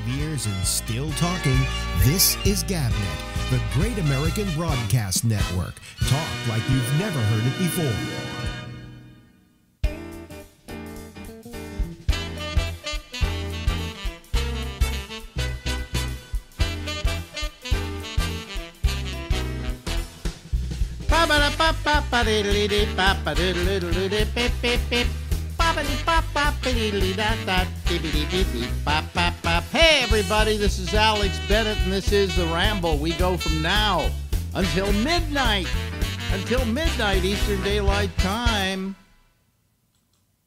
25 years and still talking. This is GabNet, the Great American Broadcast Network. Talk like you've never heard it before. Hey, everybody, this is Alex Bennett, and this is The Ramble. We go from now until midnight, until midnight Eastern Daylight Time.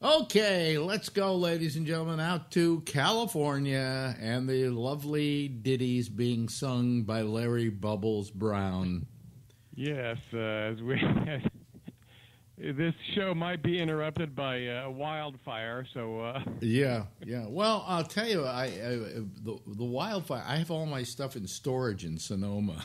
Okay, let's go, ladies and gentlemen, out to California and the lovely ditties being sung by Larry Bubbles Brown. Yes, uh, as we this show might be interrupted by uh, wildfire, so uh, yeah, yeah. Well, I'll tell you, I, I the the wildfire. I have all my stuff in storage in Sonoma.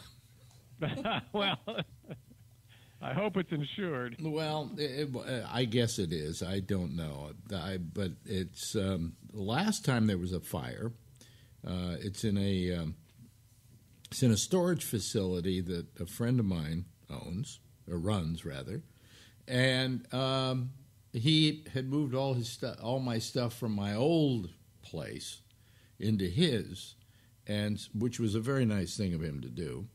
well, I hope it's insured. Well, it, it, I guess it is. I don't know, I, but it's um, the last time there was a fire. Uh, it's in a um, it's in a storage facility that a friend of mine owns or runs rather, and um, he had moved all his stuff, all my stuff from my old place into his, and which was a very nice thing of him to do.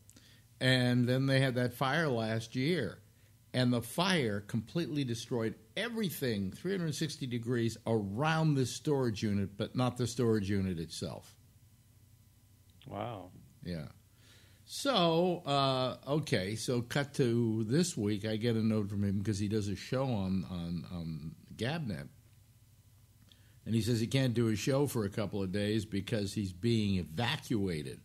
And then they had that fire last year, and the fire completely destroyed everything 360 degrees around the storage unit, but not the storage unit itself. Wow. Yeah. So, uh, okay, so cut to this week. I get a note from him because he does a show on, on, on Gabnet. And he says he can't do a show for a couple of days because he's being evacuated.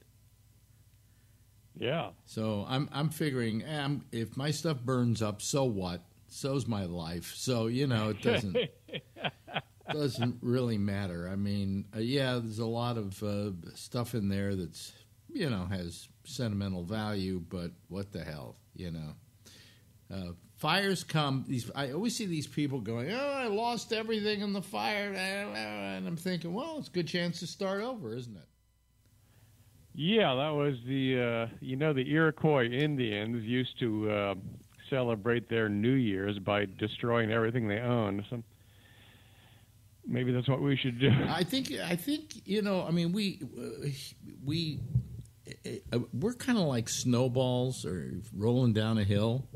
Yeah. So I'm I'm figuring eh, I'm, if my stuff burns up, so what? So's my life. So you know it doesn't doesn't really matter. I mean, uh, yeah, there's a lot of uh, stuff in there that's you know has sentimental value, but what the hell, you know? Uh, fires come. These I always see these people going, "Oh, I lost everything in the fire," and I'm thinking, "Well, it's a good chance to start over, isn't it?" Yeah, that was the uh, you know the Iroquois Indians used to uh, celebrate their New Year's by destroying everything they owned. So maybe that's what we should do. I think I think you know. I mean, we we uh, we're kind of like snowballs or rolling down a hill.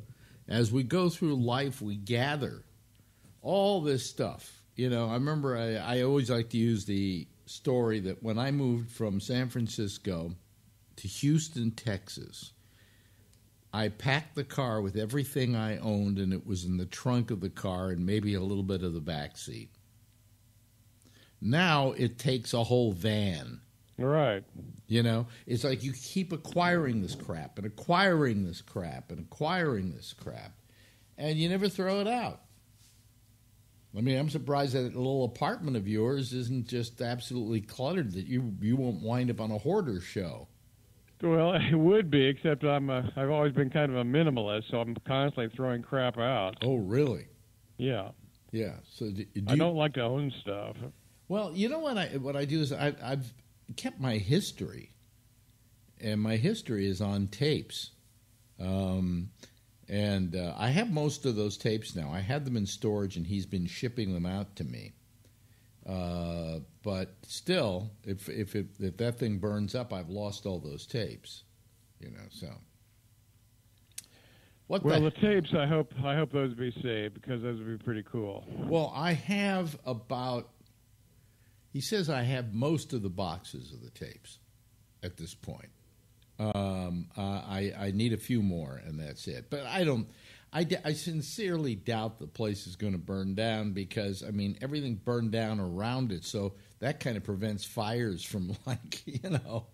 As we go through life, we gather all this stuff. You know, I remember I, I always like to use the story that when I moved from San Francisco to Houston, Texas, I packed the car with everything I owned, and it was in the trunk of the car and maybe a little bit of the back seat. Now it takes a whole van Right. You know, it's like you keep acquiring this crap and acquiring this crap and acquiring this crap, and you never throw it out. I mean, I'm surprised that a little apartment of yours isn't just absolutely cluttered that you you won't wind up on a hoarder show. Well, it would be, except I'm a, I've always been kind of a minimalist, so I'm constantly throwing crap out. Oh, really? Yeah. Yeah. So do, do I don't like to own stuff. Well, you know what I what I do is I, I've kept my history, and my history is on tapes. Um, and uh, I have most of those tapes now. I had them in storage, and he's been shipping them out to me. Uh, but still, if if it, if that thing burns up, I've lost all those tapes. You know, so. What well, the, the tapes, I hope I hope those be saved because those would be pretty cool. Well, I have about he says I have most of the boxes of the tapes at this point. Um, uh, I, I need a few more, and that's it. But I don't. I, I sincerely doubt the place is going to burn down because I mean everything burned down around it, so that kind of prevents fires from like you know.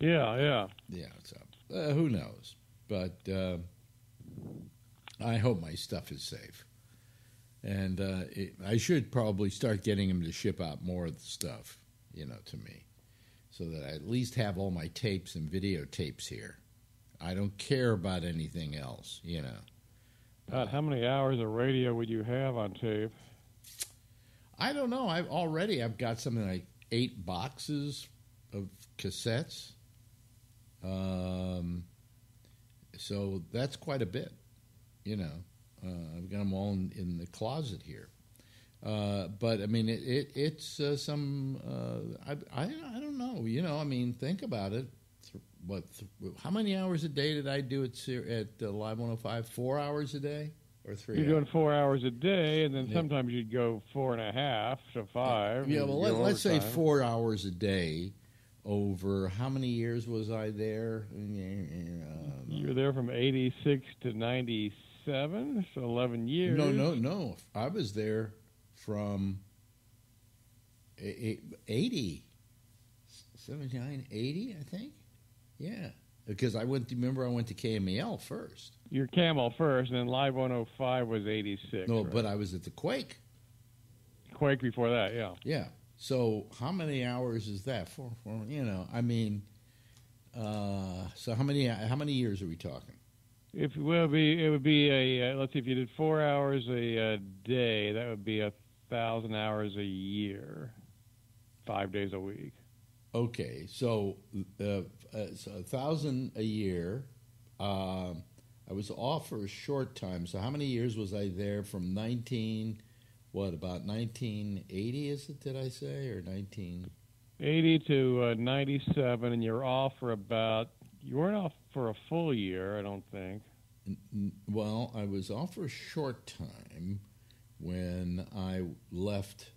Yeah, yeah, yeah. So uh, who knows? But uh, I hope my stuff is safe and uh, it, I should probably start getting him to ship out more of the stuff, you know, to me, so that I at least have all my tapes and videotapes here. I don't care about anything else, you know. How many hours of radio would you have on tape? I don't know. I've already I've got something like eight boxes of cassettes. Um, so that's quite a bit, you know. Uh, I've got them all in, in the closet here. Uh, but I mean, it, it it's uh, some. Uh, I, I I don't know. You know, I mean, think about it. What? Th- how many hours a day did I do at at uh, Live 105? Four hours a day or 3 You're hours? doing four hours a day, and then Yeah. sometimes you'd go four and a half to five. Yeah, well, let, let's say four hours a day over how many years was I there? Uh, You were there from '86 to '97, so 11 years. no, no, no. I was there from e- e- 80, 79, 80, I think. Yeah, because I went. Remember, I went to KMEL first. You're Camel first, and then Live 105 was '86. No, right? but I was at the Quake. Quake before that, yeah. Yeah. So how many hours is that for? for you know, I mean, uh, so how many how many years are we talking? If it would be, it would be a. Uh, let's see, if you did four hours a, uh day, that would be a thousand hours a year, five days a week. Okay, so, uh, uh, so a thousand a year. Um, I was off for a short time. So how many years was I there? From nineteen, what about nineteen eighty? Is it? Did I say or nineteen? 80 to uh, 97, and you're off for about. You weren't off for a full year, I don't think. Well, I was off for a short time when I left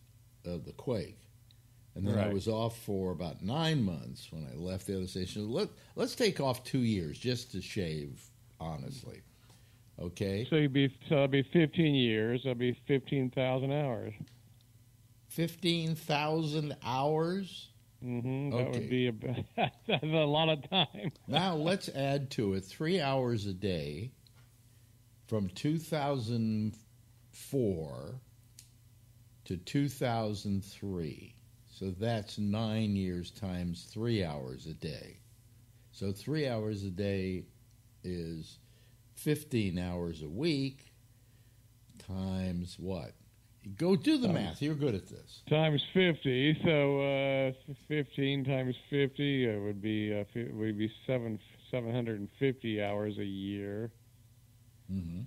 uh, the Quake. And then I was off for about nine months when I left the other station. Let, let's take off two years just to shave, honestly. Okay? So you'd be so that'd be 15 years. That'd be 15,000 hours. 15,000 hours. Hmm That Okay. would be a that's a lot of time. Now let's add to it three hours a day from 2004 to 2003. So that's nine years times three hours a day. So three hours a day is 15 hours a week times what? Go do the Um, math. You're good at this. Times 50. So uh, 15 times 50 uh, would be uh, fi- would be seven 750 hours a year. Mm-hmm.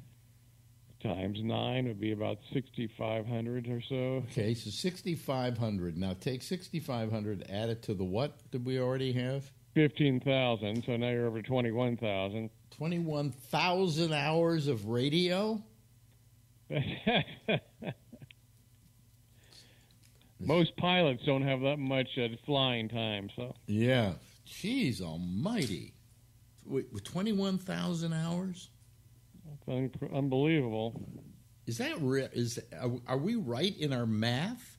Times nine would be about 6,500 or so. Okay, so 6,500. Now take 6,500, add it to the what did we already have? 15,000. So now you're over 21,000. 21,000 hours of radio? Most pilots don't have that much uh, flying time, so Yeah. Jeez almighty. Wait, with 21,000 hours? it's un- unbelievable. Is that real? Is are, are we right in our math?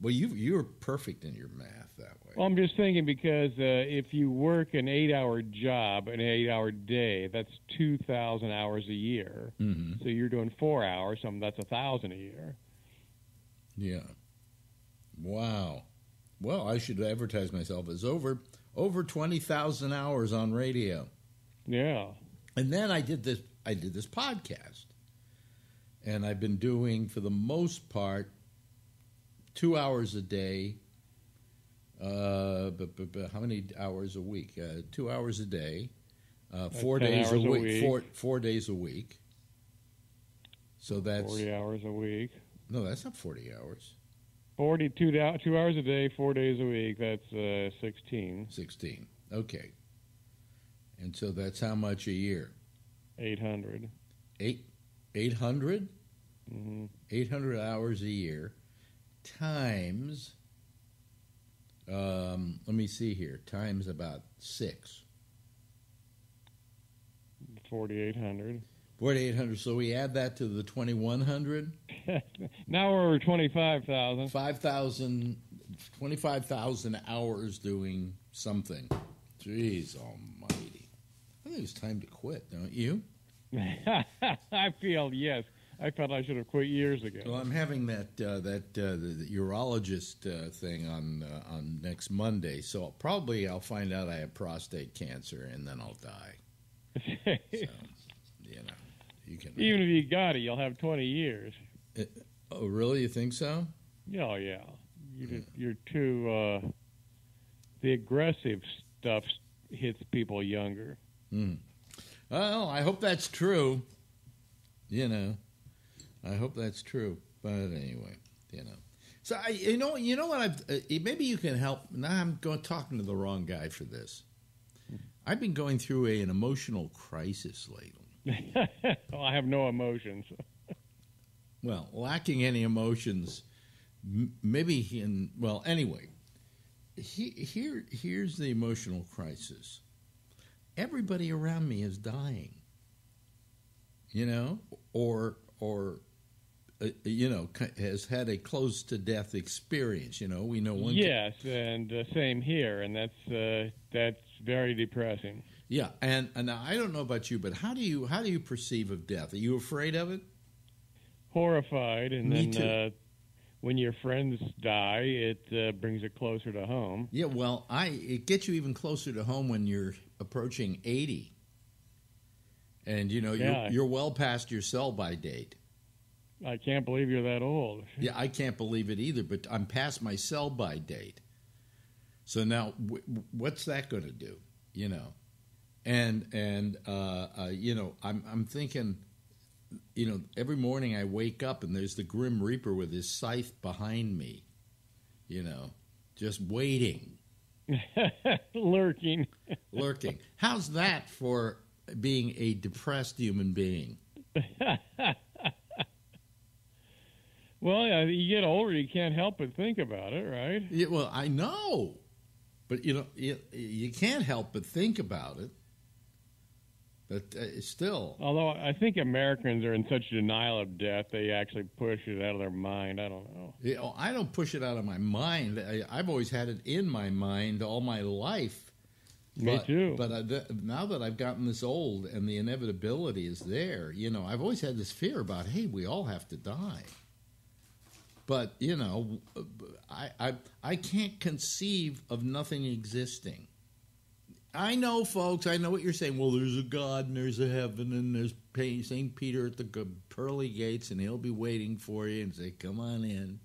Well, you you're perfect in your math that way. Well, I'm just thinking because uh, if you work an eight-hour job, an eight-hour day, that's 2,000 hours a year. hmm So you're doing four hours, so that's a thousand a year. Yeah. Wow. Well, I should advertise myself as over over 20,000 hours on radio. Yeah. And then I did this I did this podcast. And I've been doing for the most part 2 hours a day. Uh, but, but, but how many hours a week? Uh, 2 hours a day. Uh, 4 days a hours a week, week. 4 4 days a week. So that's 40 hours a week. No, that's not 40 hours. 42 do- two hours a day, four days a week. That's uh, 16. 16. Okay. And so that's how much a year? 800. 8 800 Mm-hmm. 800 hours a year times um, let me see here times about 6 4,800. 4800 so we add that to the 2100 now we're over 25,000. 5000 25000 hours doing something jeez almighty i think it's time to quit don't you I feel, yes. I felt I should have quit years ago. Well, I'm having that uh, that uh, the, the urologist uh, thing on uh, on next Monday, so I'll, probably I'll find out I have prostate cancer, and then I'll die. So, you can. Even if you got it, you'll have 20 years. oh, really? You think so? Oh, yeah. You you're too uh, the aggressive stuff hits people younger. Mm. Well, I hope that's true. You know, I hope that's true. But anyway, you know. So I, you know, you know what? I've uh, maybe you can help. Now I'm going talking to the wrong guy for this. I've been going through a, an emotional crisis lately. Well, I have no emotions. well, lacking any emotions, m- maybe he in well. Anyway, he, here here's the emotional crisis. Everybody around me is dying. You know, or or uh, you know, has had a close to death experience. You know, we know one. Yes, and uh, same here, and that's uh, that's very depressing. Yeah, and, and I don't know about you, but how do you how do you perceive of death? Are you afraid of it? Horrified, and Me then uh, when your friends die, it uh, brings it closer to home. Yeah, well, I it gets you even closer to home when you're approaching eighty, and you know Yeah. you're, you're well past your sell by date. I can't believe you're that old. Yeah, I can't believe it either, but I'm past my sell by date. So now, what's that going to do? You know, and and uh, uh, you know, I'm I'm thinking, you know, every morning I wake up and there's the Grim Reaper with his scythe behind me, you know, just waiting, Lurking. lurking. How's that for being a depressed human being? well, yeah, you get older, you can't help but think about it, right? Yeah, well, I know, but you know, you, you can't help but think about it. But uh, still, Although I think Americans are in such denial of death, they actually push it out of their mind. I don't know. you know, I don't push it out of my mind. I, I've always had it in my mind all my life. Me But- too. But I, th- now that I've gotten this old and the inevitability is there, you know, I've always had this fear about, hey, we all have to die. But you know, I I, I can't conceive of nothing existing. I know, folks. I know what you're saying. Well, there's a God and there's a heaven and there's Saint Peter at the pearly gates, and he'll be waiting for you and say, "Come on in."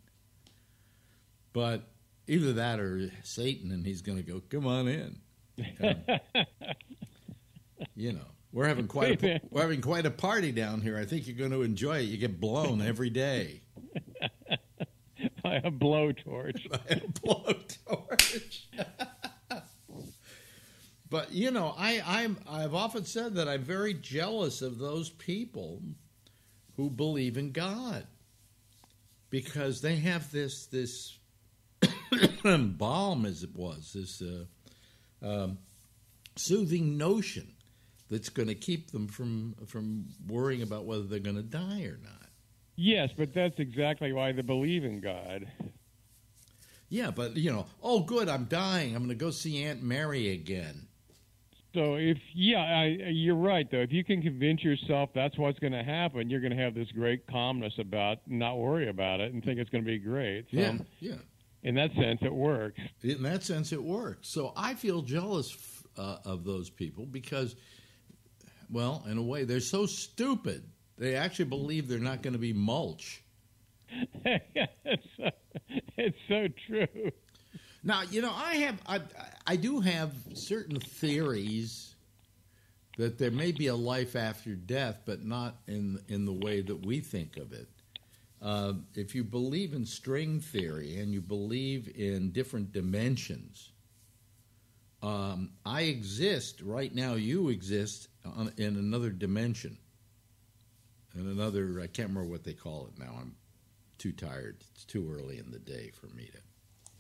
But either that or Satan, and he's going to go, "Come on in." Um, you know, we're having quite a, we're having quite a party down here. I think you're going to enjoy it. You get blown every day. By a blowtorch. by a blowtorch. But you know, I, I'm I've often said that I'm very jealous of those people who believe in God because they have this this balm, as it was, this uh, um, soothing notion that's going to keep them from from worrying about whether they're going to die or not. Yes, but that's exactly why they believe in God. Yeah, but you know, oh, good, I'm dying. I'm going to go see Aunt Mary again. So if yeah, I, you're right though. If you can convince yourself that's what's going to happen, you're going to have this great calmness about not worry about it and think it's going to be great. So Yeah, yeah. in that sense, it works. In that sense, it works. So I feel jealous uh, of those people because, well, in a way, they're so stupid. They actually believe they're not going to be mulch. it's, so, it's so true. Now, you know, I have, I, I do have certain theories that there may be a life after death, but not in in the way that we think of it. Uh, if you believe in string theory and you believe in different dimensions, um, I exist right now. You exist on, in another dimension, in another. I can't remember what they call it now. I'm too tired. It's too early in the day for me to.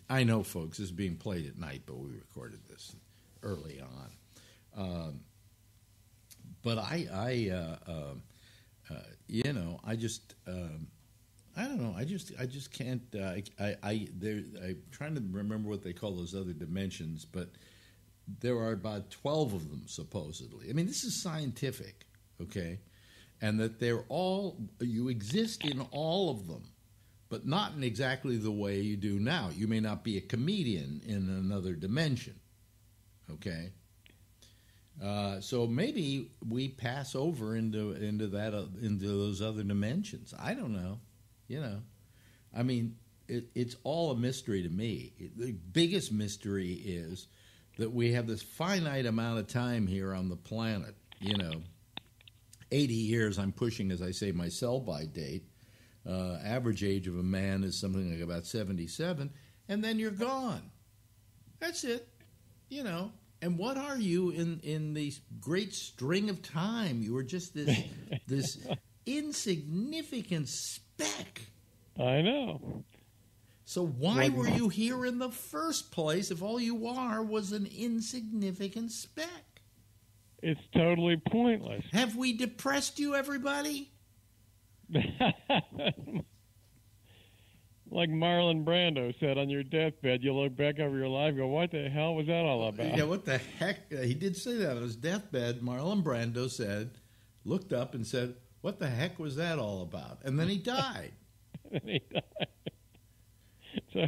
I know, folks, this is being played at night, but we recorded this early on. Um, but I, I, uh, um, uh, you know, I just, um, I don't know. I just, I just can't. Uh, I, I, I, there. I'm trying to remember what they call those other dimensions, but there are about twelve of them supposedly. I mean, this is scientific, okay, and that they're all you exist in all of them but not in exactly the way you do now. You may not be a comedian in another dimension. Okay. Uh, so maybe we pass over into into that uh, into those other dimensions. I don't know. You know, I mean, it, it's all a mystery to me. The biggest mystery is that we have this finite amount of time here on the planet. You know, 80 years. I'm pushing, as I say, my sell by date. Uh, average age of a man is something like about 77, and then you're gone. That's it. You know, and what are you in in this great string of time? You were just this this insignificant speck. I know. So why were you here in the first place if all you are was an insignificant speck? It's totally pointless. Have we depressed you, everybody? like Marlon Brando said on your deathbed, you look back over your life and go, what the hell was that all about? Yeah, what the heck? Uh, he did say that on his deathbed. Marlon Brando said, looked up and said, what the heck was that all about? And then he died. and he died. so,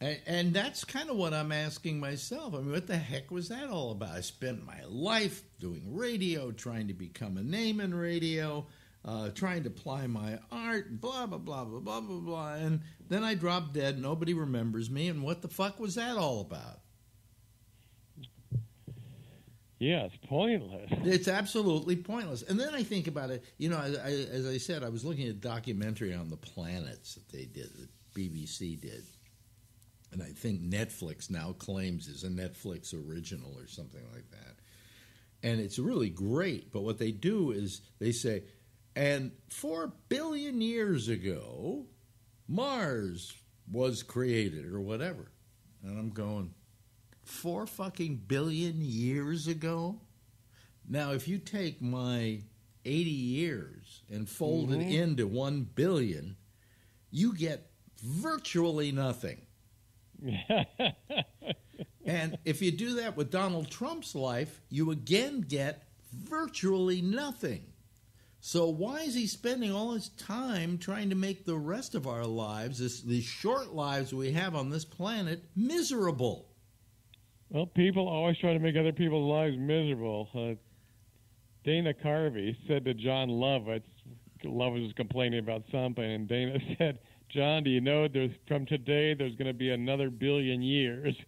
and, and that's kind of what I'm asking myself. I mean, what the heck was that all about? I spent my life doing radio, trying to become a name in radio, uh, trying to ply my art, blah, blah, blah, blah, blah, blah, blah. And then I dropped dead. Nobody remembers me. And what the fuck was that all about? Yeah, it's pointless. It's absolutely pointless. And then I think about it. You know, I, I, as I said, I was looking at a documentary on the planets that they did, that BBC did, and I think Netflix now claims is a Netflix original or something like that. And it's really great. But what they do is they say, and four billion years ago, Mars was created or whatever. And I'm going, four fucking billion years ago? Now, if you take my 80 years and fold Mhm. it into one billion, you get virtually nothing. And if you do that with Donald Trump's life, you again get virtually nothing. So why is he spending all his time trying to make the rest of our lives, this, these short lives we have on this planet, miserable? well, people always try to make other people's lives miserable. Uh, Dana Carvey said to Jon Lovitz, Lovitz was complaining about something, and Dana said, Jon, do you know there's from today there's going to be another billion years?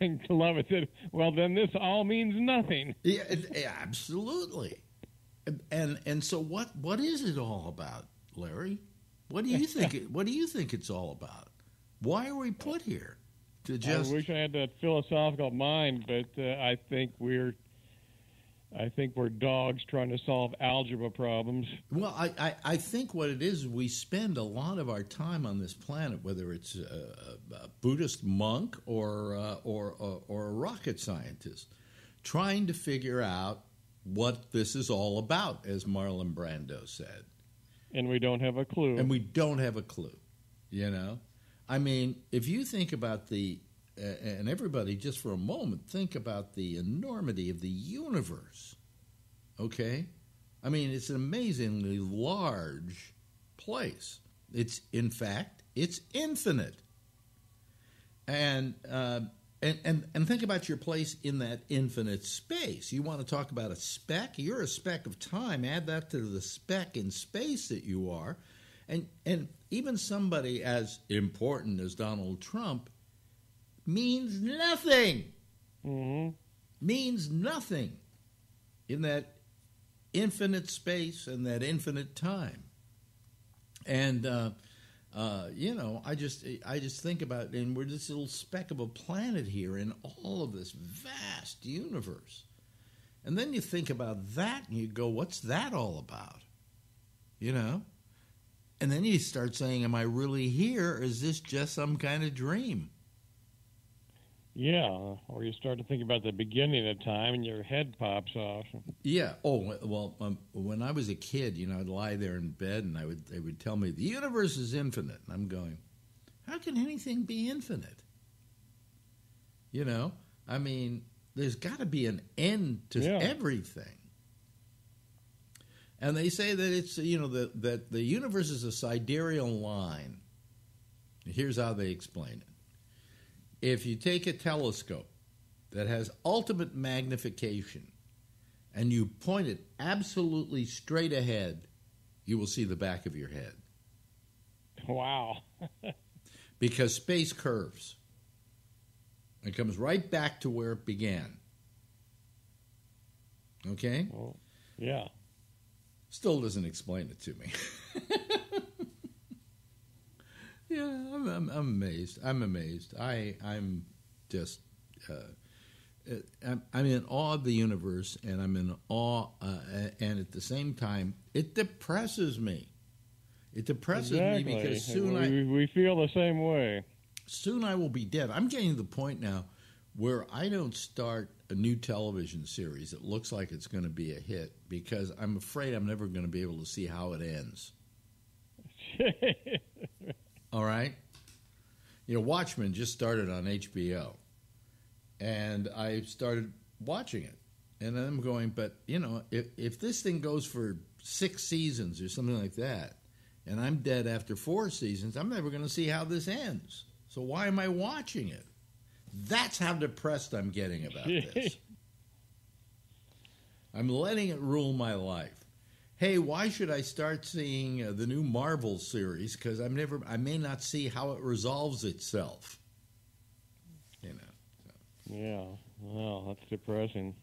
And Lovitz said, Well, then this all means nothing. Yeah, yeah, absolutely. And, and so what what is it all about, Larry? What do you think? It, what do you think it's all about? Why are we put here? To just I wish I had that philosophical mind, but uh, I think we're, I think we're dogs trying to solve algebra problems. well, I, I I think what it is we spend a lot of our time on this planet, whether it's a, a Buddhist monk or uh, or or or a rocket scientist, trying to figure out what this is all about, as Marlon Brando said. and we don't have a clue. and we don't have a clue. You know, I mean, if you think about the uh, and everybody just for a moment think about the enormity of the universe. Okay, I mean, it's an amazingly large place. It's in fact, it's infinite. And uh, and, and and think about your place in that infinite space. You want to talk about a speck? You're a speck of time. Add that to the speck in space that you are, and and even somebody as important as Donald Trump means nothing. hmm Means nothing in that infinite space and that infinite time. And uh, uh, you know, I just I just think about and we're this little speck of a planet here in all of this vast universe. And then you think about that and you go, what's that all about? You know? And then you start saying, Am I really here or is this just some kind of dream? Yeah, or you start to think about the beginning of time, and your head pops off. Yeah. Oh well, um, when I was a kid, you know, I'd lie there in bed, and I would they would tell me the universe is infinite, and I'm going, how can anything be infinite? You know, I mean, there's got to be an end to Yeah. everything. And they say that it's you know that that the universe is a sidereal line. Here's how they explain it. If you take a telescope that has ultimate magnification and you point it absolutely straight ahead, you will see the back of your head. Wow. because space curves. It comes right back to where it began. Okay? Well, yeah. Still doesn't explain it to me. yeah, I'm, I'm, I'm, amazed. I'm amazed. I, I'm just, uh, uh, I'm, I'm, in awe of the universe, and I'm in awe, uh, and at the same time, it depresses me. It depresses exactly. me because soon we, I we feel the same way. Soon I will be dead. I'm getting to the point now where I don't start a new television series that looks like it's going to be a hit because I'm afraid I'm never going to be able to see how it ends. All right? You know, Watchmen just started on HBO. And I started watching it. And I'm going, but, you know, if, if this thing goes for six seasons or something like that, and I'm dead after four seasons, I'm never going to see how this ends. So why am I watching it? That's how depressed I'm getting about this. I'm letting it rule my life. Hey, why should I start seeing uh, the new Marvel series? Because I'm never, I may not see how it resolves itself. You know. So. Yeah. Well, that's depressing.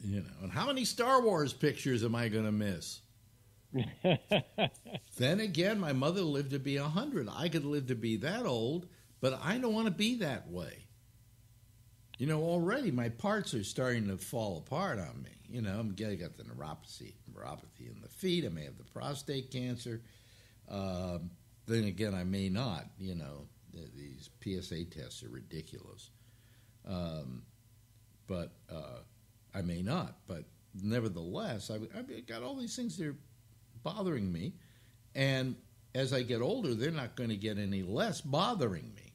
You know, and how many Star Wars pictures am I going to miss? then again, my mother lived to be a hundred. I could live to be that old, but I don't want to be that way. You know, already my parts are starting to fall apart on me. You know, I'm getting got the neuropathy, neuropathy in the feet. I may have the prostate cancer. Um, then again, I may not. You know, these PSA tests are ridiculous. Um, but uh, I may not. But nevertheless, I've, I've got all these things that are bothering me, and as I get older, they're not going to get any less bothering me.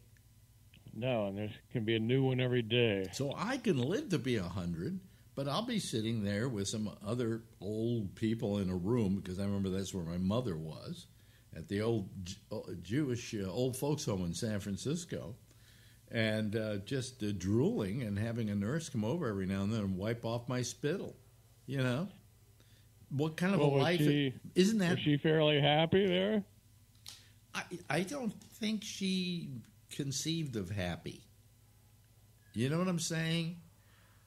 No, and there can be a new one every day. So I can live to be a hundred, but I'll be sitting there with some other old people in a room because I remember that's where my mother was at the old uh, Jewish uh, old folks home in San Francisco, and uh, just uh, drooling and having a nurse come over every now and then and wipe off my spittle. You know, what kind of well, a life she, isn't that? Was she fairly happy there? I I don't think she conceived of happy. You know what I'm saying?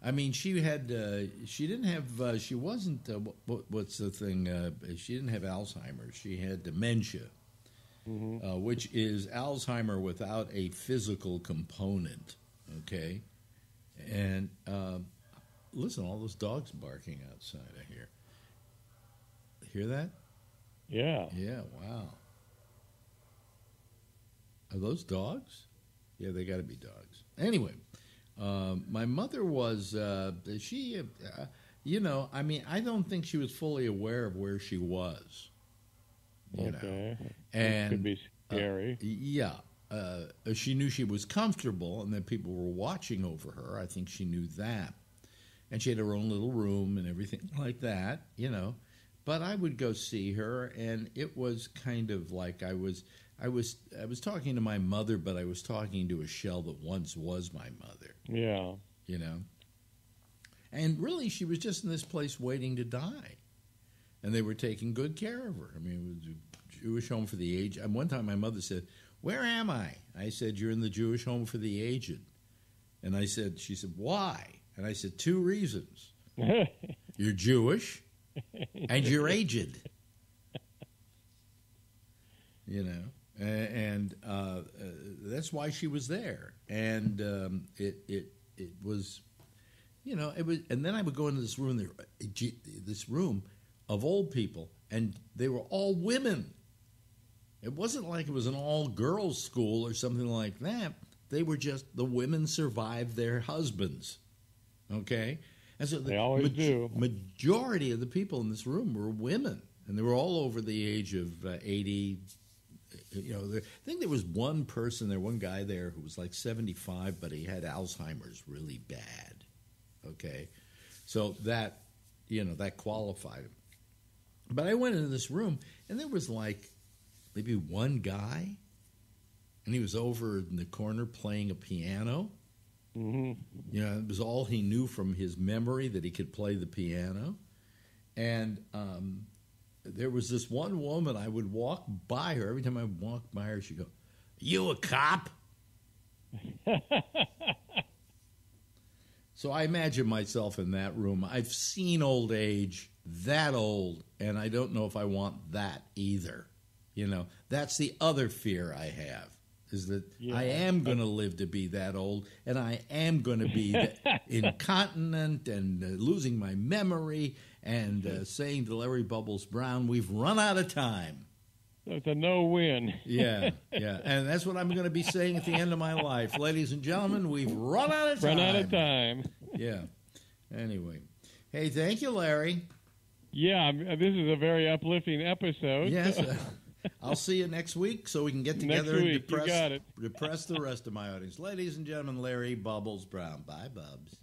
I mean, she had uh, she didn't have uh, she wasn't uh, what, what's the thing? Uh, she didn't have Alzheimer's. She had dementia, mm-hmm. Uh, which is Alzheimer without a physical component. Okay, and um, listen, all those dogs barking outside. I hear. Hear that? Yeah. Yeah. Wow. Are those dogs? Yeah, they got to be dogs. Anyway, uh, my mother was uh, she. Uh, you know, I mean, I don't think she was fully aware of where she was. You okay. know, and could be scary. Uh, yeah, uh, she knew she was comfortable, and that people were watching over her. I think she knew that, and she had her own little room and everything like that. You know, but I would go see her, and it was kind of like I was I was I was talking to my mother, but I was talking to a shell that once was my mother. Yeah. You know. And really she was just in this place waiting to die. And they were taking good care of her. I mean, it was a Jewish home for the aged. And one time my mother said, Where am I? I said, You're in the Jewish home for the aged. And I said, She said, Why? And I said, Two reasons. you're Jewish and you're aged. You know? And uh, uh, that's why she was there. And um, it it it was, you know, it was. And then I would go into this room, there, this room of old people, and they were all women. It wasn't like it was an all girls school or something like that. They were just the women survived their husbands. Okay, and so the they always ma- do. majority of the people in this room were women, and they were all over the age of uh, eighty you know, there, I think there was one person there, one guy there who was like 75, but he had Alzheimer's really bad. Okay. So that, you know, that qualified him. But I went into this room and there was like maybe one guy and he was over in the corner playing a piano. Mm-hmm. You know, it was all he knew from his memory that he could play the piano. And there was this one woman I would walk by her every time I walked by her. She'd go, You a cop? so I imagine myself in that room. I've seen old age, that old, and I don't know if I want that either. You know, that's the other fear I have is that Yeah. I am going to live to be that old, and I am going to be incontinent and uh, losing my memory and uh, saying to Larry Bubbles Brown, "We've run out of time." It's a no-win. Yeah, yeah, and that's what I'm going to be saying at the end of my life, ladies and gentlemen. We've run out of time. Run out of time. Yeah. Anyway, hey, thank you, Larry. Yeah, this is a very uplifting episode. Yes. uh, I'll see you next week so we can get together and depress, got it. depress the rest of my audience. Ladies and gentlemen, Larry Bubbles Brown. Bye, Bubs.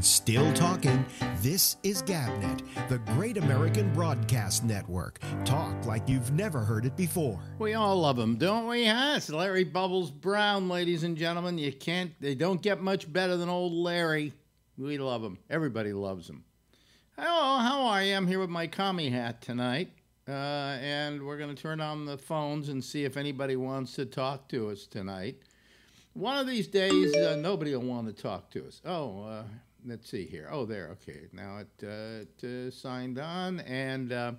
Still talking. This is GabNet, the Great American Broadcast Network. Talk like you've never heard it before. We all love him, don't we? Huh? It's Larry Bubbles Brown, ladies and gentlemen. You can't, they don't get much better than old Larry. We love him. Everybody loves him. Hello, how are you? I'm here with my commie hat tonight. Uh, and we're going to turn on the phones and see if anybody wants to talk to us tonight. One of these days, uh, nobody will want to talk to us. Oh, uh, let's see here. Oh, there. Okay. Now it, uh, it uh, signed on, and uh,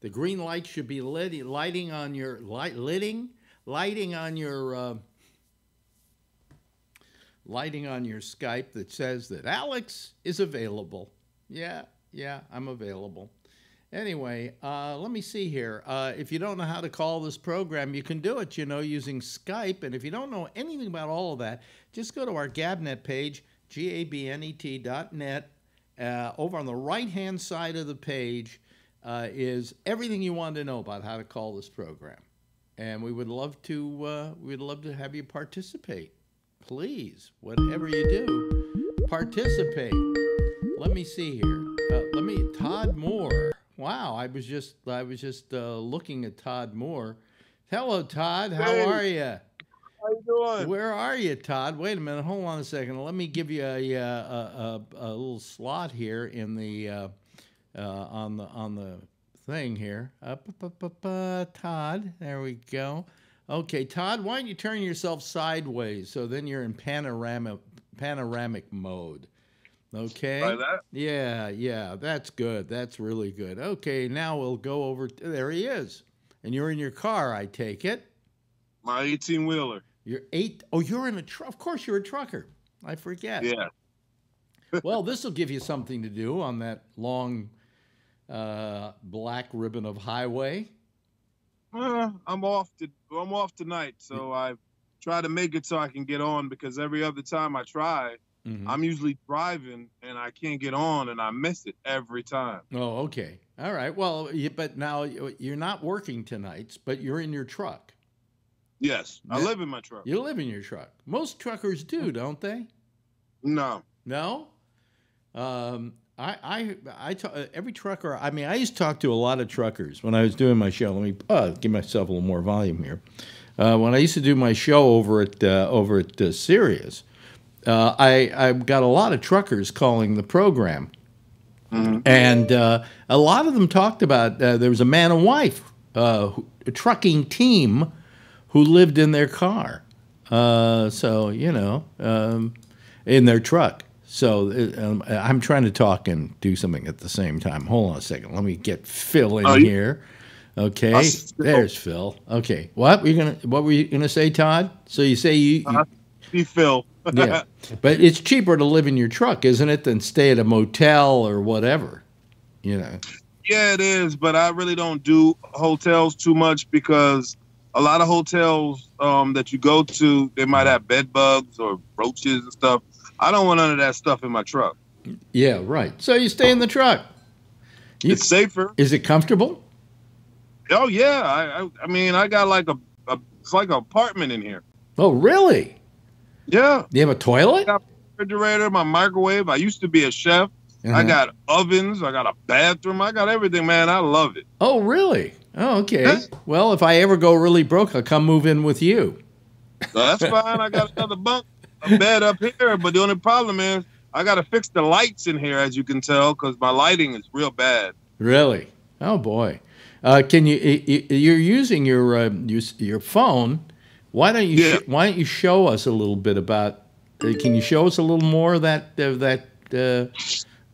the green light should be lit, lighting on your light, lighting, lighting on your, lighting on your Skype that says that Alex is available. Yeah, yeah, I'm available. Anyway, uh, let me see here. Uh, if you don't know how to call this program, you can do it, you know, using Skype. And if you don't know anything about all of that, just go to our Gabnet page, G-A-B-N-E-T dot net. Uh, over on the right-hand side of the page uh, is everything you want to know about how to call this program. And we would love to, uh, we'd love to have you participate. Please, whatever you do, participate. Let me see here. Uh, let me Todd Moore. Wow, I was just I was just uh, looking at Todd Moore. Hello, Todd. How Hey. are you? How you doing? Where are you, Todd? Wait a minute. Hold on a second. Let me give you a a, a, a, a little slot here in the uh, uh, on the on the thing here. Up, up, up, up, uh, Todd. There we go. Okay, Todd. Why don't you turn yourself sideways so then you're in panoramic panoramic mode. Okay. Yeah, yeah, that's good. That's really good. Okay, now we'll go over. there he is, and you're in your car. I take it. My 18 wheeler. You're eight oh you're in a truck. Of course, you're a trucker. I forget. Yeah. well, this will give you something to do on that long uh, black ribbon of highway. Uh, I'm off to I'm off tonight, so I try to make it so I can get on because every other time I try, Mhm. I'm usually driving and I can't get on and I miss it every time. Oh, okay. All right. Well, you, but now you- you're not working tonight, but you're in your truck. Yes, I live in my truck. You live in your truck. Most truckers do, don't they? No. No. Um, I, I, I ta- uh, every trucker. I mean, I used to talk to a lot of truckers when I was doing my show. Let me uh, give myself a little more volume here. Uh, when I used to do my show over at uh, over at uh, Sirius, uh, I I got a lot of truckers calling the program, and uh, a lot of them talked about uh, there was a man and wife, uh, who- a trucking team, who lived in their car. Uh, so you know, um, in their truck. So uh, um, I'm trying to talk and do something at the same time. Hold on a second. Let me get Phil in Oh, here. Okay, there's Phil. Okay, what were you gonna What were you gonna say, Todd? So you say you, you Uh, Be Phil. yeah, but it's cheaper to live in your truck, isn't it, than stay at a motel or whatever? You know. Yeah, it is, but I really don't do hotels too much because a lot of hotels um, that you go to, they might have bed bugs or roaches and stuff. I don't want none of that stuff in my truck. Yeah, right. So you stay in the truck. You- It's safer. Is it comfortable? Oh yeah, I, I I mean I got like a, a it's like an apartment in here. Oh, really? Yeah, Do you have a toilet? refrigerator, my microwave. I used to be a chef. I Uh-huh. got ovens. I got a bathroom. I got everything, man. I love it. Oh, really? Oh, okay. Yeah. Well, if I ever go really broke, I'll come move in with you. So that's fine. I got another bunk, a bed up here. But the only problem is I got to fix the lights in here, as you can tell, because my lighting is real bad. Really? Oh boy. Uh, can you? y- y- You're using your uh, your, your phone. Why don't you? Yeah. sh- why don't you show us a little bit about? Uh, can you show us a little more of that of that uh,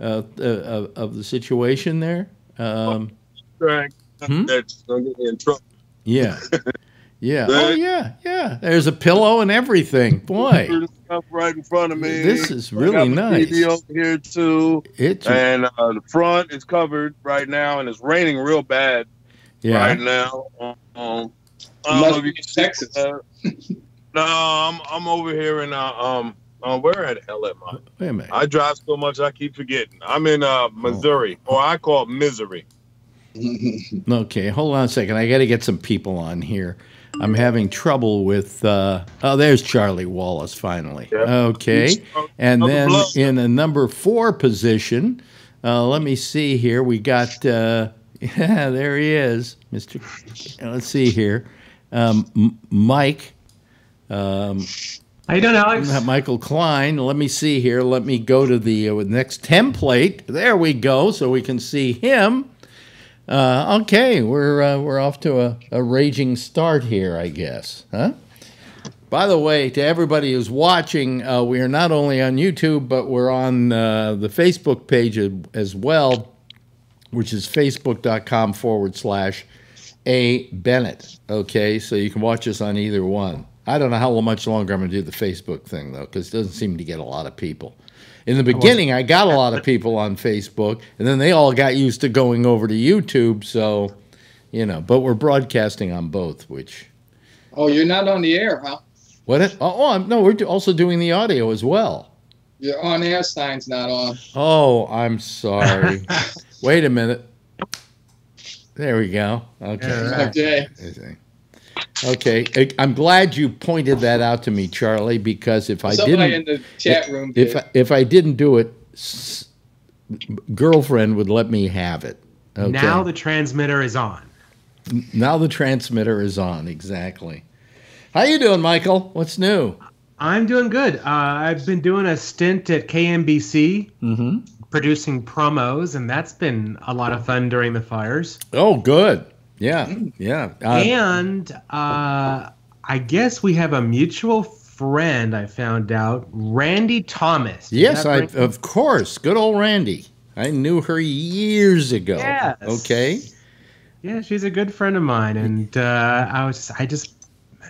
uh, uh, of, of the situation there? Um, Right. Hmm? That's gonna get me in trouble. yeah, yeah. Oh yeah, yeah. There's a pillow and everything. Boy, Stuff right in front of me. This is I really got my nice. TV over here too, it's and uh, the front is covered right now, and it's raining real bad yeah. right now. Um, I You don't know if you in can Texas. that. no, I'm I'm over here in uh, um uh, where the hell am I? Wait a minute. I drive so much I keep forgetting. I'm in uh Missouri, or I call it misery. Okay, hold on a second. I got to get some people on here. I'm having trouble with. Uh, oh, there's Charlie Wallace finally. Yeah. Okay, and then in a number four position, uh, let me see here. We got. Uh, yeah, there he is, Mister. Let's see here, um, M- Mike. Um, How you doing, Alex? Michael Klein. Let me see here. Let me go to the uh, next template. There we go, so we can see him. Uh, okay, we're uh, we're off to a, a raging start here, I guess, huh? By the way, to everybody who's watching, uh, we are not only on YouTube, but we're on uh, the Facebook page as well, which is facebook.com forward slash A Bennett. Okay, so you can watch us on either one. I don't know how much longer I'm going to do the Facebook thing, though, because it doesn't seem to get a lot of people. In the beginning, I got a lot of people on Facebook, and then they all got used to going over to YouTube. So, you know, but we're broadcasting on both. Which oh, you're not on the air, huh? what? It, oh, oh, I'm, no, we're also doing the audio as well. Your on air sign's not on. Oh, I'm sorry. Wait a minute. There we go. Okay. Yeah. Okay. Okay. I- I'm glad you pointed that out to me, Charlie, because if I didn't, in the chat room if did. I, if I didn't do it, s- girlfriend would let me have it. Okay. Now the transmitter is on. now the transmitter is on. Exactly. How you doing, Michael? What's new? I'm doing good. Uh, I've been doing a stint at KMBC Mm-hmm. Producing promos, and that's been a lot of fun during the fires. Oh, good. Yeah. Yeah. Uh, and uh, I guess we have a mutual friend. I found out, Randy Thomas. Does yes, I of course. Good old Randy. I knew her years ago. Yes. Okay. Yeah, she's a good friend of mine, and uh, I was I just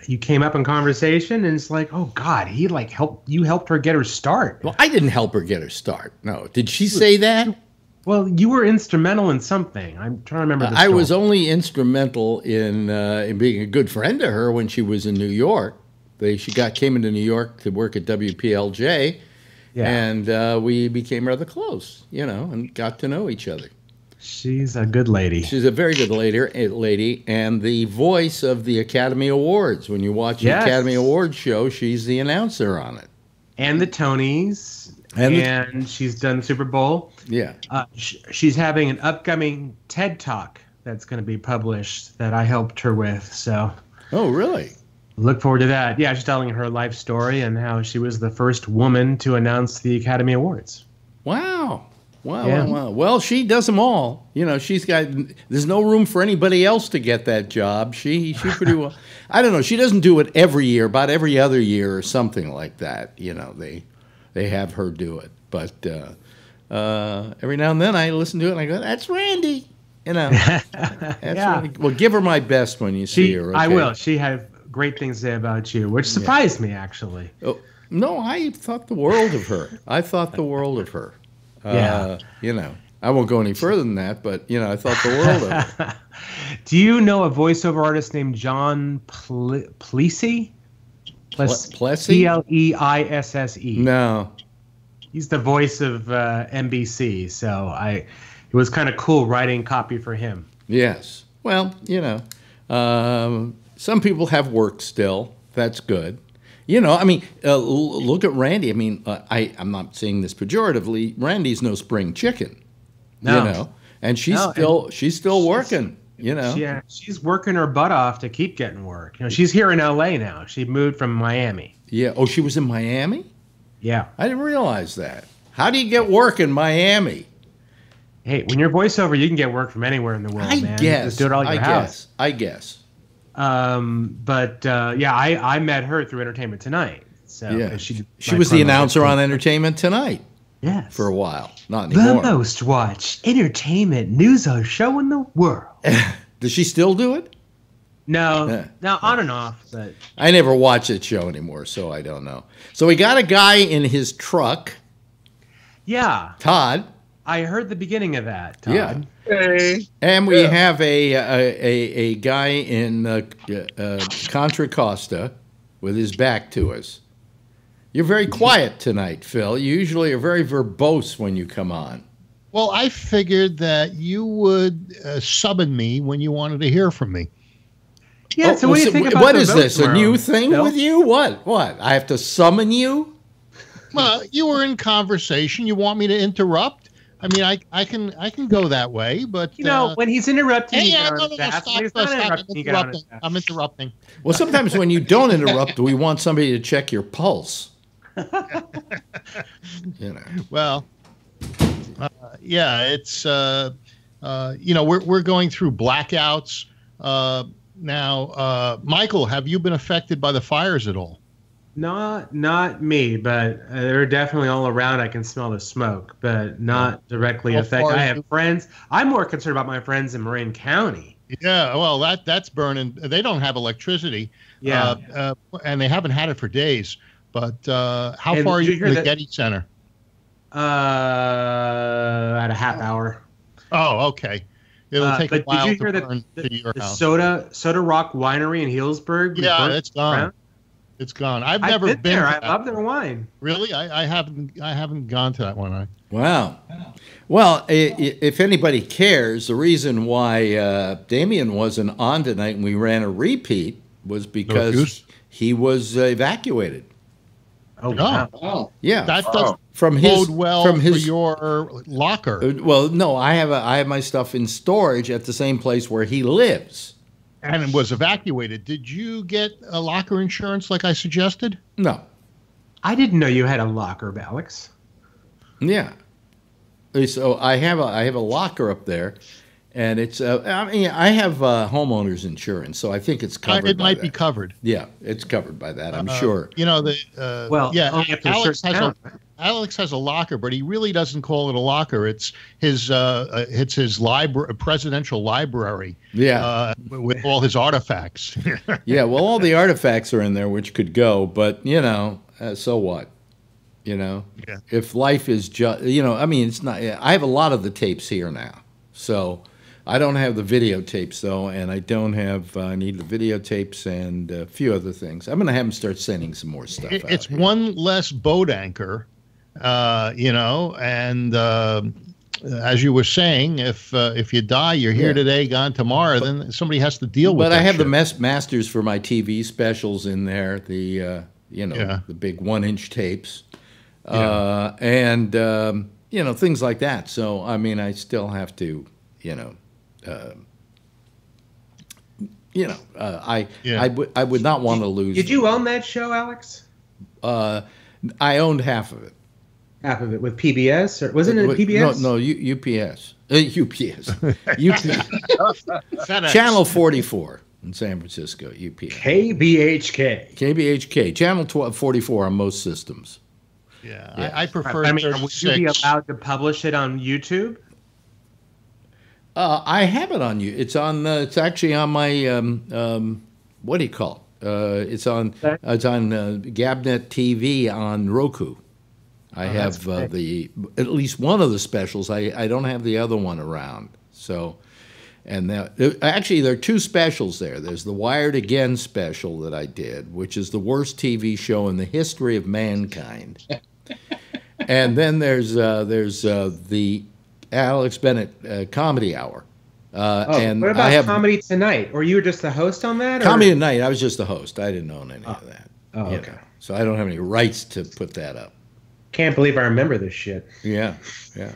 you came up in conversation, and it's like, oh God, he like helped you helped her get her start. Well, I didn't help her get her start. No. Did she say that? Well, you were instrumental in something. I'm trying to remember. The I was only instrumental in uh, in being a good friend to her when she was in New York. They she got came into New York to work at WPLJ, yeah. and uh, we became rather close, you know, and got to know each other. She's a good lady. She's a very good lady, lady, and the voice of the Academy Awards. When you watch the Academy Awards show, she's the announcer on it. and the Tonys, And and, the- she's done the Super Bowl. Yeah. Uh, sh- she's having an upcoming TED Talk that's going to be published that I helped her with. So Oh, really? look forward to that. Yeah, she's telling her life story and how she was the first woman to announce the Academy Awards. Wow. Wow, Yeah. wow, wow. Well, she does them all. You know, she's got. There's no room for anybody else to get that job. She she pretty well. I don't know. She doesn't do it every year, about every other year or something like that. You know, they they have her do it, but uh, uh, every now and then I listen to it and I go, "That's Randy." You know, that's Yeah. Randy. Well, give her my best when you see She, her. I will. She had great things to say about you, which surprised me actually. Oh, no, I thought the world of her. I thought the world of her. Yeah. Uh, you know, I won't go any further than that, but you know, I thought the world of her. Do you know a voiceover artist named John Ple- Plessy? Plessy? P L E I S S E. No. He's the voice of uh, NBC, so I it was kind of cool writing copy for him. Yes. Well, you know, um, some people have work still. That's good. You know, I mean, uh, look at Randy. I mean, uh, I, I'm not saying this pejoratively. Randy's no spring chicken. No. You know, and she's No, and still she's still working. You know. Yeah, she's working her butt off to keep getting work. You know, she's here in LA now. She moved from Miami. Yeah. Oh, she was in Miami. Yeah, I didn't realize that. How do you get work in Miami? Hey, when you're voiceover, you can get work from anywhere in the world, I man. guess. Just do it all at I house. guess. I guess. Um, but uh, yeah, I, I met her through Entertainment Tonight. So Yeah. she She was the announcer on Entertainment Tonight yes for a while. Not the most watched entertainment news show in the world. Does she still do it? No, Yeah. no, on and off, but I never watch that show anymore, so I don't know. So we got a guy in his truck, yeah, Todd, I heard the beginning of that. Todd. Yeah. Hey. and we have a, a a a guy in uh, uh, Contra Costa with his back to us. You're very quiet tonight, Phil. You usually are very verbose when you come on. Well, I figured that you would uh, summon me when you wanted to hear from me. Yeah. Oh, so what do you so think wh- about What the is this? A new thing Phil? with you? What? What? I have to summon you? Well, you were in conversation. You want me to interrupt? I mean, I, I can I can go that way, but You know, uh, when he's interrupting, hey, yeah, no, no, no, ass. stop When he's for a not second. I'm interrupting, you get on his interrupting. ass. I'm interrupting. Well, sometimes when you don't interrupt, we want somebody to check your pulse. you know. Well, uh, yeah, it's uh, uh, you know we're we're going through blackouts uh, now. Uh, Michael, have you been affected by the fires at all? Not not me, but uh, they're definitely all around. I can smell the smoke, but not directly How affect. I have friends. I'm more concerned about my friends in Marin County. Yeah, well, that that's burning. They don't have electricity. Yeah, uh, uh, and they haven't had it for days. But uh, how And far are you from the that- Getty Center? uh, at a half hour. Oh, okay. It'll Uh, take a while did you to hear that burn the, to your the house. soda Soda Rock Winery in Healdsburg. yeah, it's gone. ground? It's gone. I've never I've never been, been. there. to I love their wine. Really, I, I haven't. I haven't gone to that one. I, Wow. Well, i- i- if anybody cares, the reason why uh, Damien wasn't on tonight and we ran a repeat was because goose? he was uh, evacuated. Oh, Oh. wow. Oh, Yeah, that does from his bode well from for his. your locker. uh, well, no, I have a, I have my stuff in storage at the same place where he lives. And it was evacuated. Did you get a locker insurance like I suggested? No, I didn't know you had a locker, Alex. Yeah. So I have a I have a locker up there, and it's uh, I mean I have uh, homeowners insurance, so I think it's Uh, covered. it by might that. be covered. Yeah, it's covered by that. I'm Uh, sure. You know the. Uh, Well, yeah. only up to a Alex has a amount. Alex has a locker, but he really doesn't call it a locker. It's his. Uh, uh, it's his library, presidential library, Yeah, uh, with all his artifacts. yeah. Well, all the artifacts are in there, which could go, but you know, uh, so what? You know, Yeah. if life is just, you know, I mean, it's not. I have a lot of the tapes here now, so I don't have the videotapes though, and I don't have. uh, I need the videotapes and a few other things. I'm gonna have them start sending some more stuff. It- out it's here. one less boat anchor, uh, you know, and uh, as you were saying, if uh, if you die, you're here Yeah. today, gone tomorrow, then somebody has to deal with. But I that have the shit. mes- masters for my TV specials in there. The uh, you know Yeah. the big one inch tapes, uh, and um, you know things like that. So I mean, I still have to you know. Uh, you know, uh, I Yeah. I would I would not want to lose. Did you own that show, Alex? Uh, I owned half of it. Half of it with PBS, or wasn't it Wait, PBS? No, no, U- UPS. Uh, UPS. UP, FedEx. Channel 44 in San Francisco, UPS. KBHK. KBHK, channel 12, 44 on most systems. Yeah, Yeah. I, I prefer. I mean, would you be 36. allowed to publish it on YouTube? Uh, I have it on you. It's on. Uh, it's actually on my. Um, um, what do you call it? Uh, it's on. Okay. It's on uh, Gabnet TV on Roku. I Oh, have uh, the at least one of the specials. I, I don't have the other one around. So, and that, actually there are two specials there. There's the Wired Again special that I did, which is the worst TV show in the history of mankind. and then there's uh, there's uh, the Alex Bennett uh, Comedy Hour. Uh, Oh, and what about have Comedy Tonight? Or you were just the host on that? or- Comedy Night. I was just the host. I didn't own any of that. Oh, okay. know. So I don't have any rights to put that up. Can't believe I remember this shit. Yeah, yeah,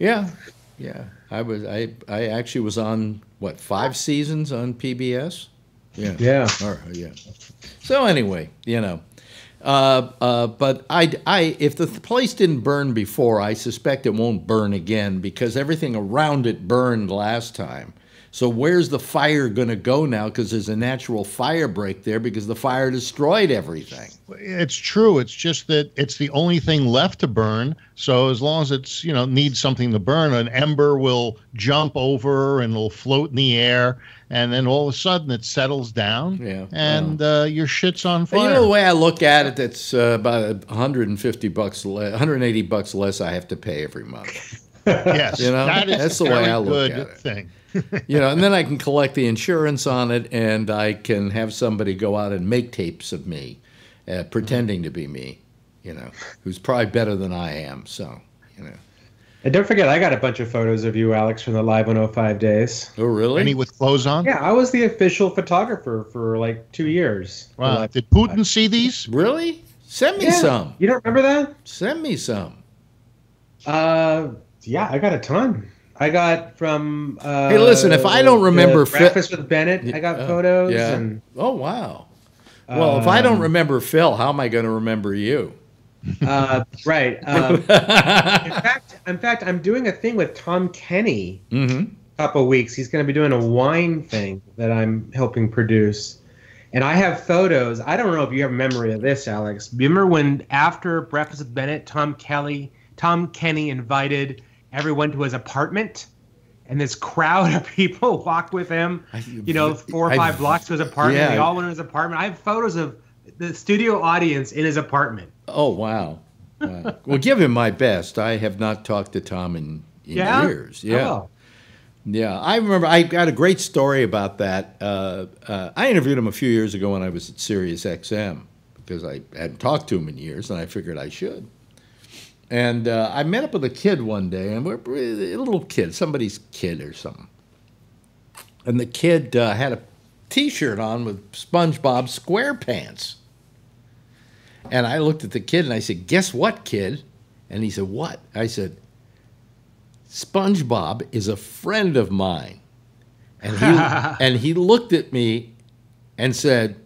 yeah, yeah. I was. I. I actually was on what five seasons on PBS. Yeah. Yeah. Yeah. So anyway, you know, Uh, uh, but I, I, if the th- place didn't burn before, I suspect it won't burn again because everything around it burned last time. So where's the fire going to go now? Because there's a natural fire break there because the fire destroyed everything. It's true. It's just that it's the only thing left to burn. So as long as it's you know needs something to burn, an ember will jump over and it'll float in the air, and then all of a sudden it settles down. Yeah. And uh, your shit's on fire. you know the way I look at it, that's uh, about 150 bucks, le- 180 bucks less I have to pay every month. yes. you know, that is that's the way I look good at it. thing. you know, and then I can collect the insurance on it, and I can have somebody go out and make tapes of me, uh, pretending to be me. You know, who's probably better than I am. So, you know. And don't forget, I got a bunch of photos of you, Alex, from the Live 105 days. Oh, really? Any with clothes on? Yeah, I was the official photographer for like two years. Wow. Did Putin see these? Really? Send me Yeah. some. You don't remember that? Send me some. Uh, yeah, I got a ton. I got from. Uh, Hey, listen, if I don't remember Phil- Breakfast with Bennett, I got Uh, photos. yeah. And, Oh, wow. Well, if I don't um, remember Phil, how am I going to remember you? uh, right. Um, in fact, in fact, I'm doing a thing with Tom Kenny. Mm-hmm. couple weeks. He's going to be doing a wine thing that I'm helping produce. And I have photos. I don't know if you have a memory of this, Alex. Remember when after Breakfast with Bennett, Tom Kelly, Tom Kenny invited everyone to his apartment, and this crowd of people walked with him. You know, four or I- five blocks to his apartment. yeah. They all went to his apartment. I have photos of the studio audience in his apartment. Oh, wow. wow. well, give him my best. I have not talked to Tom in, in Yeah? years. Yeah. Oh. Yeah, I remember. I got a great story about that. Uh, uh, I interviewed him a few years ago when I was at Sirius XM because I hadn't talked to him in years, and I figured I should. And uh, I met up with a kid one day, and we're we're a little kid, somebody's kid or something. And the kid uh, had a T-shirt on with SpongeBob SquarePants. And I looked at the kid and I said, "Guess what, kid?" And he said, "What?" I said, SpongeBob is a friend of mine. And he, and he looked at me and said,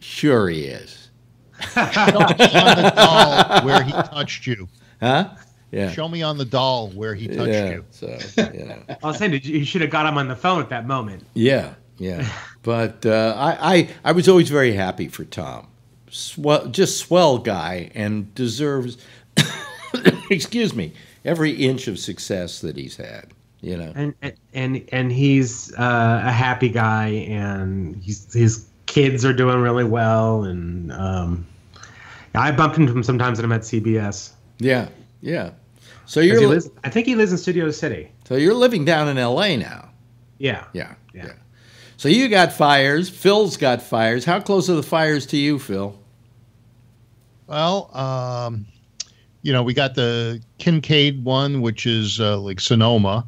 Sure he is. on the doll where he touched you. Huh? Yeah. Show me on the doll where he touched yeah. you. So, you. I was saying, you, you should have got him on the phone at that moment. Yeah, yeah. But uh, I, I, I was always very happy for Tom. Swell, just swell guy and deserves, excuse me, every inch of success that he's had. You know. and and and he's uh, a happy guy, and he's his kids are doing really well, and um, I bumped into him sometimes when I'm at CBS. Yeah, yeah. So you're li- lives, I think he lives in Studio City. so you're living down in L.A. now. Yeah. Yeah, yeah. Yeah. So you got fires. Phil's got fires. How close are the fires to you, Phil? Well, um, you know, we got the Kincade one, which is uh, like Sonoma.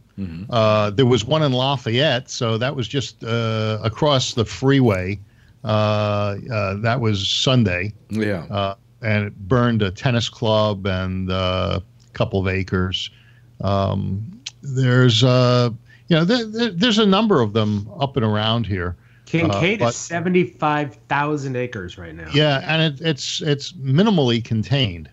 Uh, there was one in Lafayette, so that was just uh, across the freeway. Uh, uh, that was Sunday, Yeah. And it burned a tennis club and uh, a couple of acres. Um, there's, uh, you know, there, there, there's a number of them up and around here. Kincade Uh, but- is seventy-five thousand acres right now. Yeah, and it, it's it's minimally contained,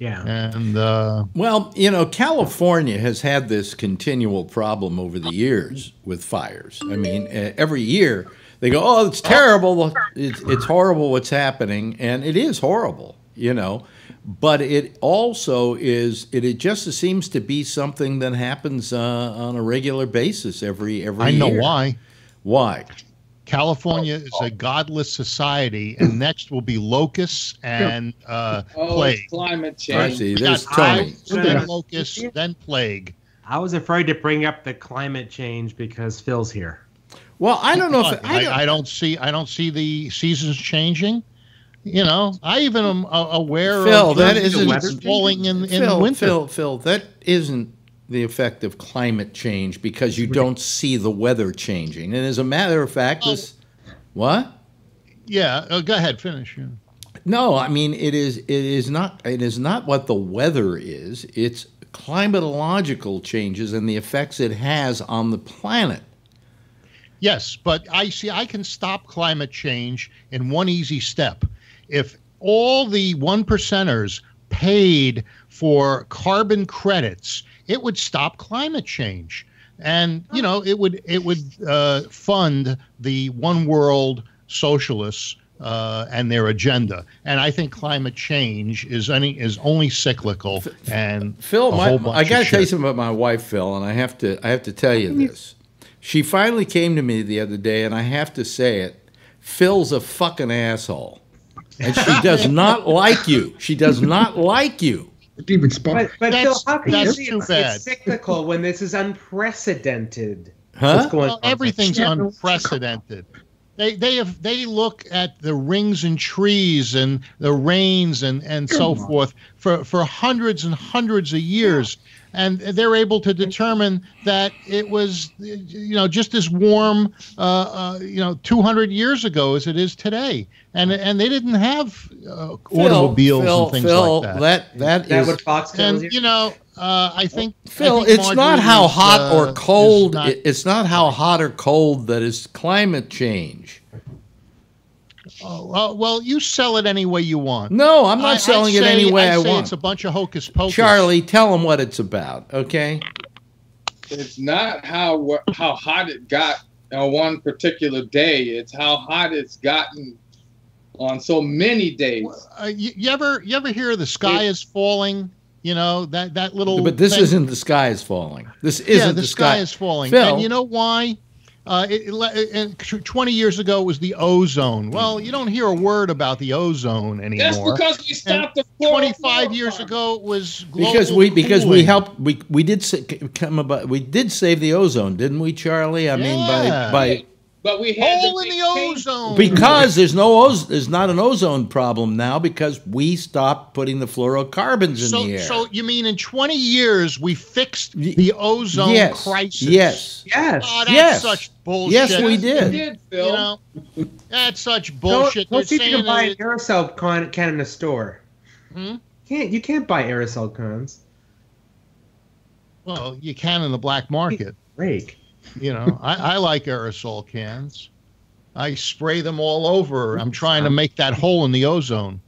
Yeah. and uh, Well, you know, California has had this continual problem over the years with fires. I mean, uh, every year they go, "Oh, it's terrible. It's, it's horrible what's happening," and it is horrible, you know. But it also is. It, it just seems to be something that happens uh, on a regular basis every every. I know year. why. Why? California is a godless society, and next will be locusts and uh, Oh, plague. it's climate I change. see. We got Tony. then locusts, then plague. I was afraid to bring up the climate change because Phil's here. Well, I don't know if I, I don't, I don't see. I don't see the seasons changing. You know, I even am aware Phil, of that the isn't- falling in, in Phil, winter. Phil, Phil, that isn't the effect of climate change because you don't see the weather changing. And as a matter of fact, this what? Yeah, uh, go ahead, finish. yeah. No, I mean it is it is not it is not what the weather is. It's climatological changes and the effects it has on the planet. Yes, but I see. I can stop climate change in one easy step. If all the one percenters paid for carbon credits, it would stop climate change, and you know it would it would uh, fund the one world socialists uh, and their agenda. And I think climate change is any is only cyclical. And Phil, a my, bunch I got to tell you something about my wife, Phil, and I have to I have to tell you this. She finally came to me the other day, and I have to say it. Phil's a fucking asshole, and she does not like you. She does not like you. It even spark. But, but Phil, how can you that's say too it's, bad. it's cyclical when this is unprecedented? Huh? What's going Well, on? everything's Yeah. unprecedented. They they have they look at the rings and trees and the rains and and so on. forth for for hundreds and hundreds of years, and they're able to determine that it was you know just as warm uh, uh, you know 200 years ago as it is today, and and they didn't have uh, automobiles Phil, and things Phil, like that. that that Is that is what Fox tells you? and you know, uh, I think Phil, I think it's not how hot uh, or cold. not- it's not how hot or cold that is climate change. Oh, well, well, you sell it any way you want. No, I'm not I- I selling it any way I, say want. It's a bunch of hocus pocus. Charlie, tell them what it's about, okay? It's not how how hot it got on one particular day. It's how hot it's gotten on so many days. Uh, you, you ever you ever hear the sky is falling? You know that that little. But this thing? isn't the sky is falling. This isn't yeah, the, sky, is falling. Phil. And you know why? Uh, it, it, le- and 20 years ago it was the ozone. Well, you don't hear a word about the ozone anymore. That's because we stopped the 25 years ago it was because we because we helped we we did come about we did save the ozone, didn't we, Charlie? I mean Yeah. by by But we had hole to in the ozone. because there's no oz there's not an ozone problem now because we stopped putting the fluorocarbons in so, the air. so you mean in 20 years we fixed the ozone yes, crisis? yes, yes. Oh, that's Yes. such bullshit. Yes, we did. We did. did, Phil. You know, that's such Go, bullshit. go They're see if you saying can buy an aerosol can, can in a store. Hmm? Can't you can't buy aerosol cans? well, you can in the black market. Rake. You know, I, I like aerosol cans. I spray them all over. I'm trying to make that hole in the ozone.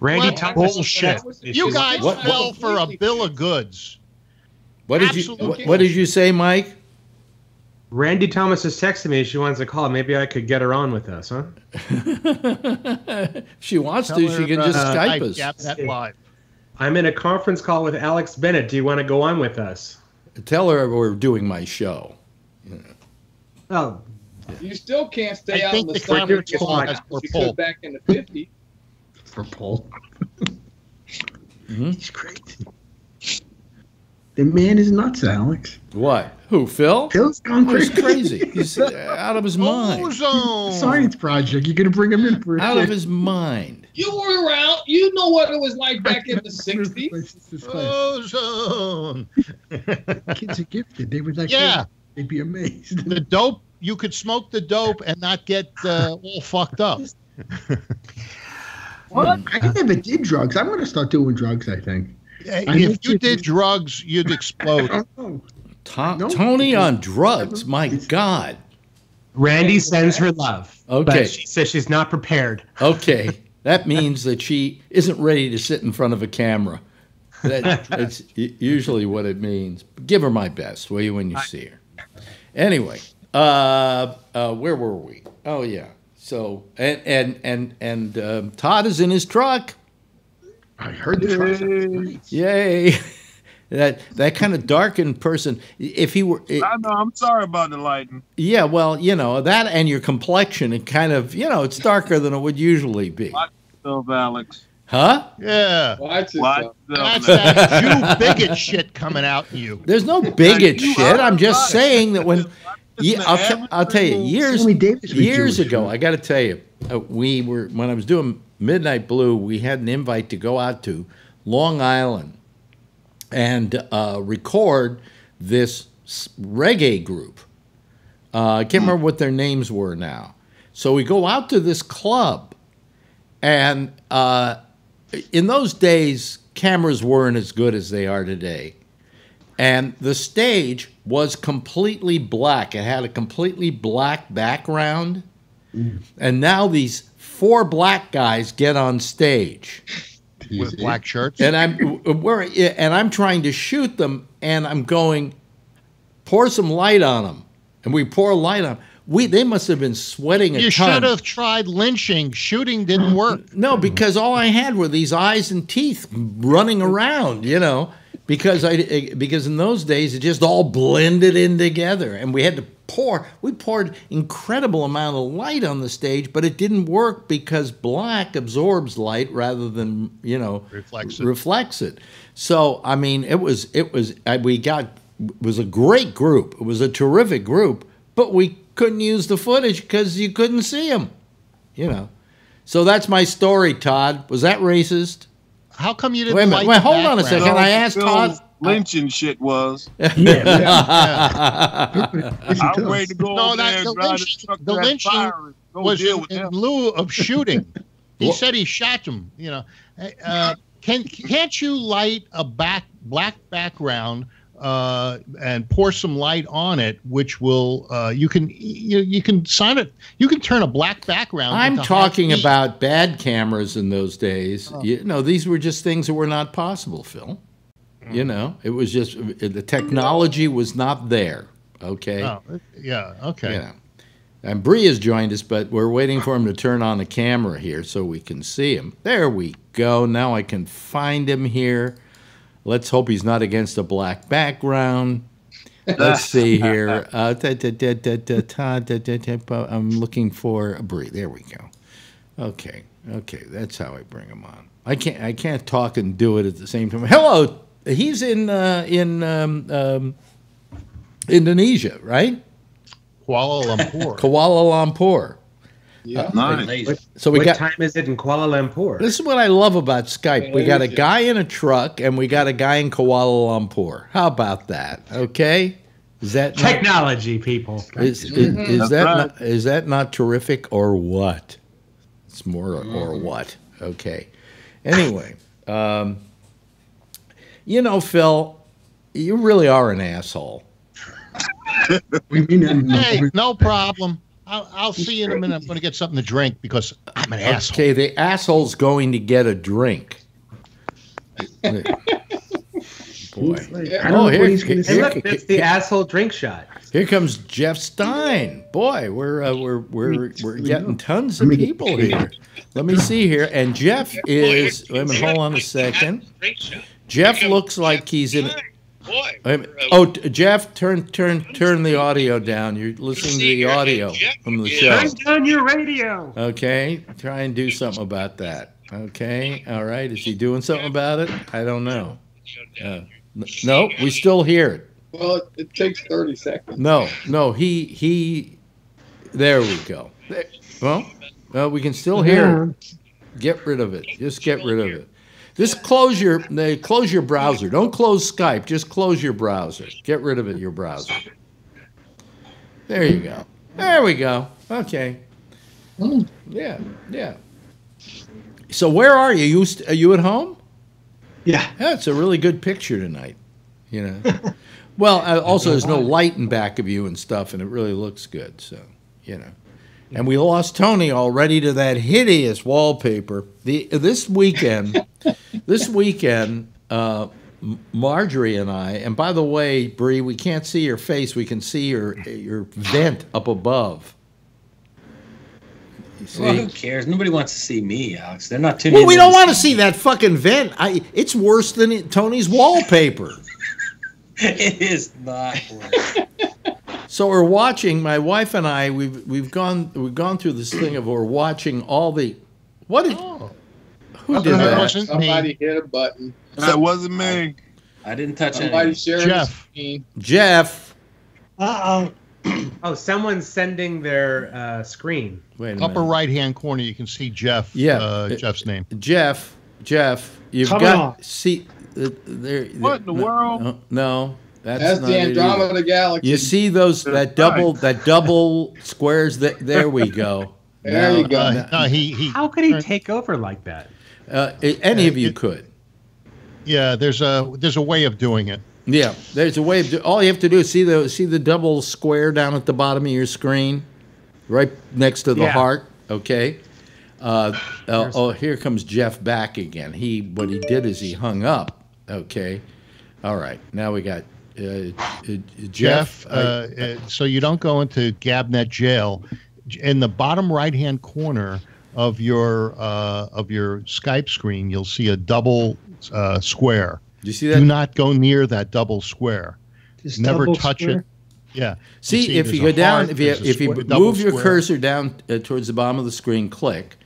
Randy What Thomas. bullshit. You guys What- fell for a bill of goods. what did you what, what did you say, Mike? Randy Thomas is texting me. She wants to call. Maybe I could get her on with us, huh? if she wants Tell to, her, she can just uh, Skype I us. that live. I'm in a conference call with Alex Bennett. Do you want to go on with us? Tell her we're doing my show. Oh, You still can't stay I out think in the the sun conference as call long you could back in the 50s. for Paul. Mhm. He's crazy. The man is nuts, Alex. What? Who? Phil? Phil's gone He's crazy. crazy. He's uh, out of his mind. Ozone. Science project. You're gonna bring him in for a Out of kid. his mind. You were around. You know what it was like back in the 60s. place, this. Ozone. Kids are gifted. They would like. Yeah. They'd be amazed. The dope. You could smoke the dope and not get uh, all fucked up. Well, I never did drugs. I'm gonna start doing drugs. I think. If you did drugs, you'd I explode. Don't know. To- No. Tony on drugs. My God. Randy sends her love. Okay. But she says she's not prepared. Okay. That means that she isn't ready to sit in front of a camera. That, that's usually what it means. Give her my best, will you, when you see her? Anyway, uh, uh, where were we? Oh yeah. So and and and and um, Todd is in his truck. I heard the trucks. Yay! that that kind of darkened person. If he were, it- I know. I'm sorry about the lighting. yeah, well, you know that and your complexion. It kind of, you know, it's darker than it would usually be, Stuff, Alex. huh? Yeah. Watch Watch yourself. That's yourself, that Jew bigot shit coming out in you. There's no bigot shit. I'm just right. saying that when, yeah, I'll, t- average I'll tell you, years Sammy Davis was years ago. I got to tell you, uh, we were when I was doing Midnight Blue, we had an invite to go out to Long Island and uh, record this reggae group. Uh, I can't remember what their names were now. So we go out to this club, and uh, in those days, cameras weren't as good as they are today. And the stage was completely black. It had a completely black background. And now these four black guys get on stage with black shirts. and I'm we're, and I'm trying to shoot them, and I'm going, pour some light on them, and we pour light on. 'em. We they must have been sweating a You ton. should have tried lynching. Shooting didn't work. No, because all I had were these eyes and teeth running around, you know. Because I eh, because in those days it just all blended in together, and we had to pour. We poured incredible amount of light on the stage, but it didn't work because black absorbs light rather than you know Reflects it. reflects it. So I mean, it was it was I- we got it was a great group. It was a terrific group, but we couldn't use the footage because you couldn't see them, you know. So that's my story, Todd. Was that racist? How come you didn't Wait a minute. like Wait, the hold on a background? second. I asked Phil's Todd. Lynching shit was. Yes, he I'm ready to go No, over that- there the and lynch- the the lynching fire was deal in, with in them. lieu of shooting. he said he shot him. You know, uh, can can't you light a back black background uh, and pour some light on it, which will uh, you can you, you can sign it. You can turn a black background. I'm talking about bad cameras in those days. You know, these were just things that were not possible, Phil. You know, it was just the technology was not there. Okay. Oh, yeah. Okay. Yeah. And Bree has joined us, but we're waiting for him to turn on the camera here so we can see him. There we go. Now I can find him here. Let's hope he's not against a black background. Let's see here. Uh, da, da, da, I'm looking for a Bree. There we go. Okay. Okay. That's how I bring him on. I can't. I can't talk and do it at the same time. Hello. He's in uh, in um, um, Indonesia, right? Kuala Lumpur. Kuala Lumpur. Yeah. Nice. So we what got. time is it in Kuala Lumpur? This is what I love about Skype. We got a guy in a truck and we got a guy in Kuala Lumpur. How about that? Okay. Is that not, Technology, people. is, is, is That's that right. not, is that not terrific or what? It's more or what? Okay. Anyway, um, you know, Phil, you really are an asshole. We mean that in hey, no problem. I'll, I'll see you in a minute. I'm going to get something to drink because I'm an asshole. Okay, the asshole's going to get a drink. Boy. Like, I Oh, don't know here- what he's gonna here- Hey, look, it's the asshole drink shot. Here comes Jeff Stein. Boy, we're uh, we're we're we're getting tons of people here. Let me see here. And Jeff is. Wait a minute. Hold on a second. Jeff looks like he's in. Wait a. Oh, t- Jeff, turn turn turn the audio down. You're listening to the audio from the show. Turn down your radio. Okay, try and do something about that. Okay, all right. Is he doing something about it? I don't know. Uh, no, we still hear it. Well, it, it takes 30 seconds. No, no, he he. There we go. There- well, well, we can still hear it. Get rid of it. Just get rid of it. Just close your close your browser. Don't close Skype. Just close your browser. Get rid of it. Your browser. There you go. There we go. Okay. Yeah, yeah. So where are you? You are you at home? Yeah. That's a really good picture tonight. You know. well, uh, also there's no light in back of you and stuff, and it really looks good. So you know. And we lost Tony already to that hideous wallpaper. The this weekend, this weekend, uh, Marjorie and I. And by the way, Bree, we can't see your face. We can see your your vent up above. See? Well, who cares? Nobody wants to see me, Alex. They're not tuning Well, we don't want to see that fucking vent. I, it's worse than Tony's wallpaper. it is not. worse. So we're watching. My wife and I. We've we've gone we've gone through this thing of we're watching all the. What did? Who did That that? Somebody hit a button. That wasn't me. I didn't touch Somebody anything. sharing Jeff. Jeff. Uh Oh, oh, someone's sending their uh, screen. Wait a Upper minute. right hand corner, you can see Jeff. Yeah. Uh, Jeff's name. Jeff. Jeff. You've Come got on. see. uh, there. What in the no, world? No, no, that's, That's not the it either. Andromeda Galaxy. You see those that double that double squares? That there we go. There Now- you go. Uh, no, he, he, How could he take over like that? Uh, any of you could. yeah, there's a there's a way of doing it. Yeah, there's a way of do, all you have to do is see the see the double square down at the bottom of your screen. right next to the Yeah. heart. Okay. Uh, uh, oh, here comes Jeff back again. He what he did is he hung up. Okay. All right. Now we got Jeff. Jeff, uh, uh, so you don't go into Gabnet jail. In the bottom right-hand corner of your uh, of your Skype screen, you'll see a double uh, square. do you see that? Do not go near that double square. This Never double touch square? it. Yeah. See, if you a go down, heart, if you if you squa- move your square. cursor down uh, towards the bottom of the screen, click.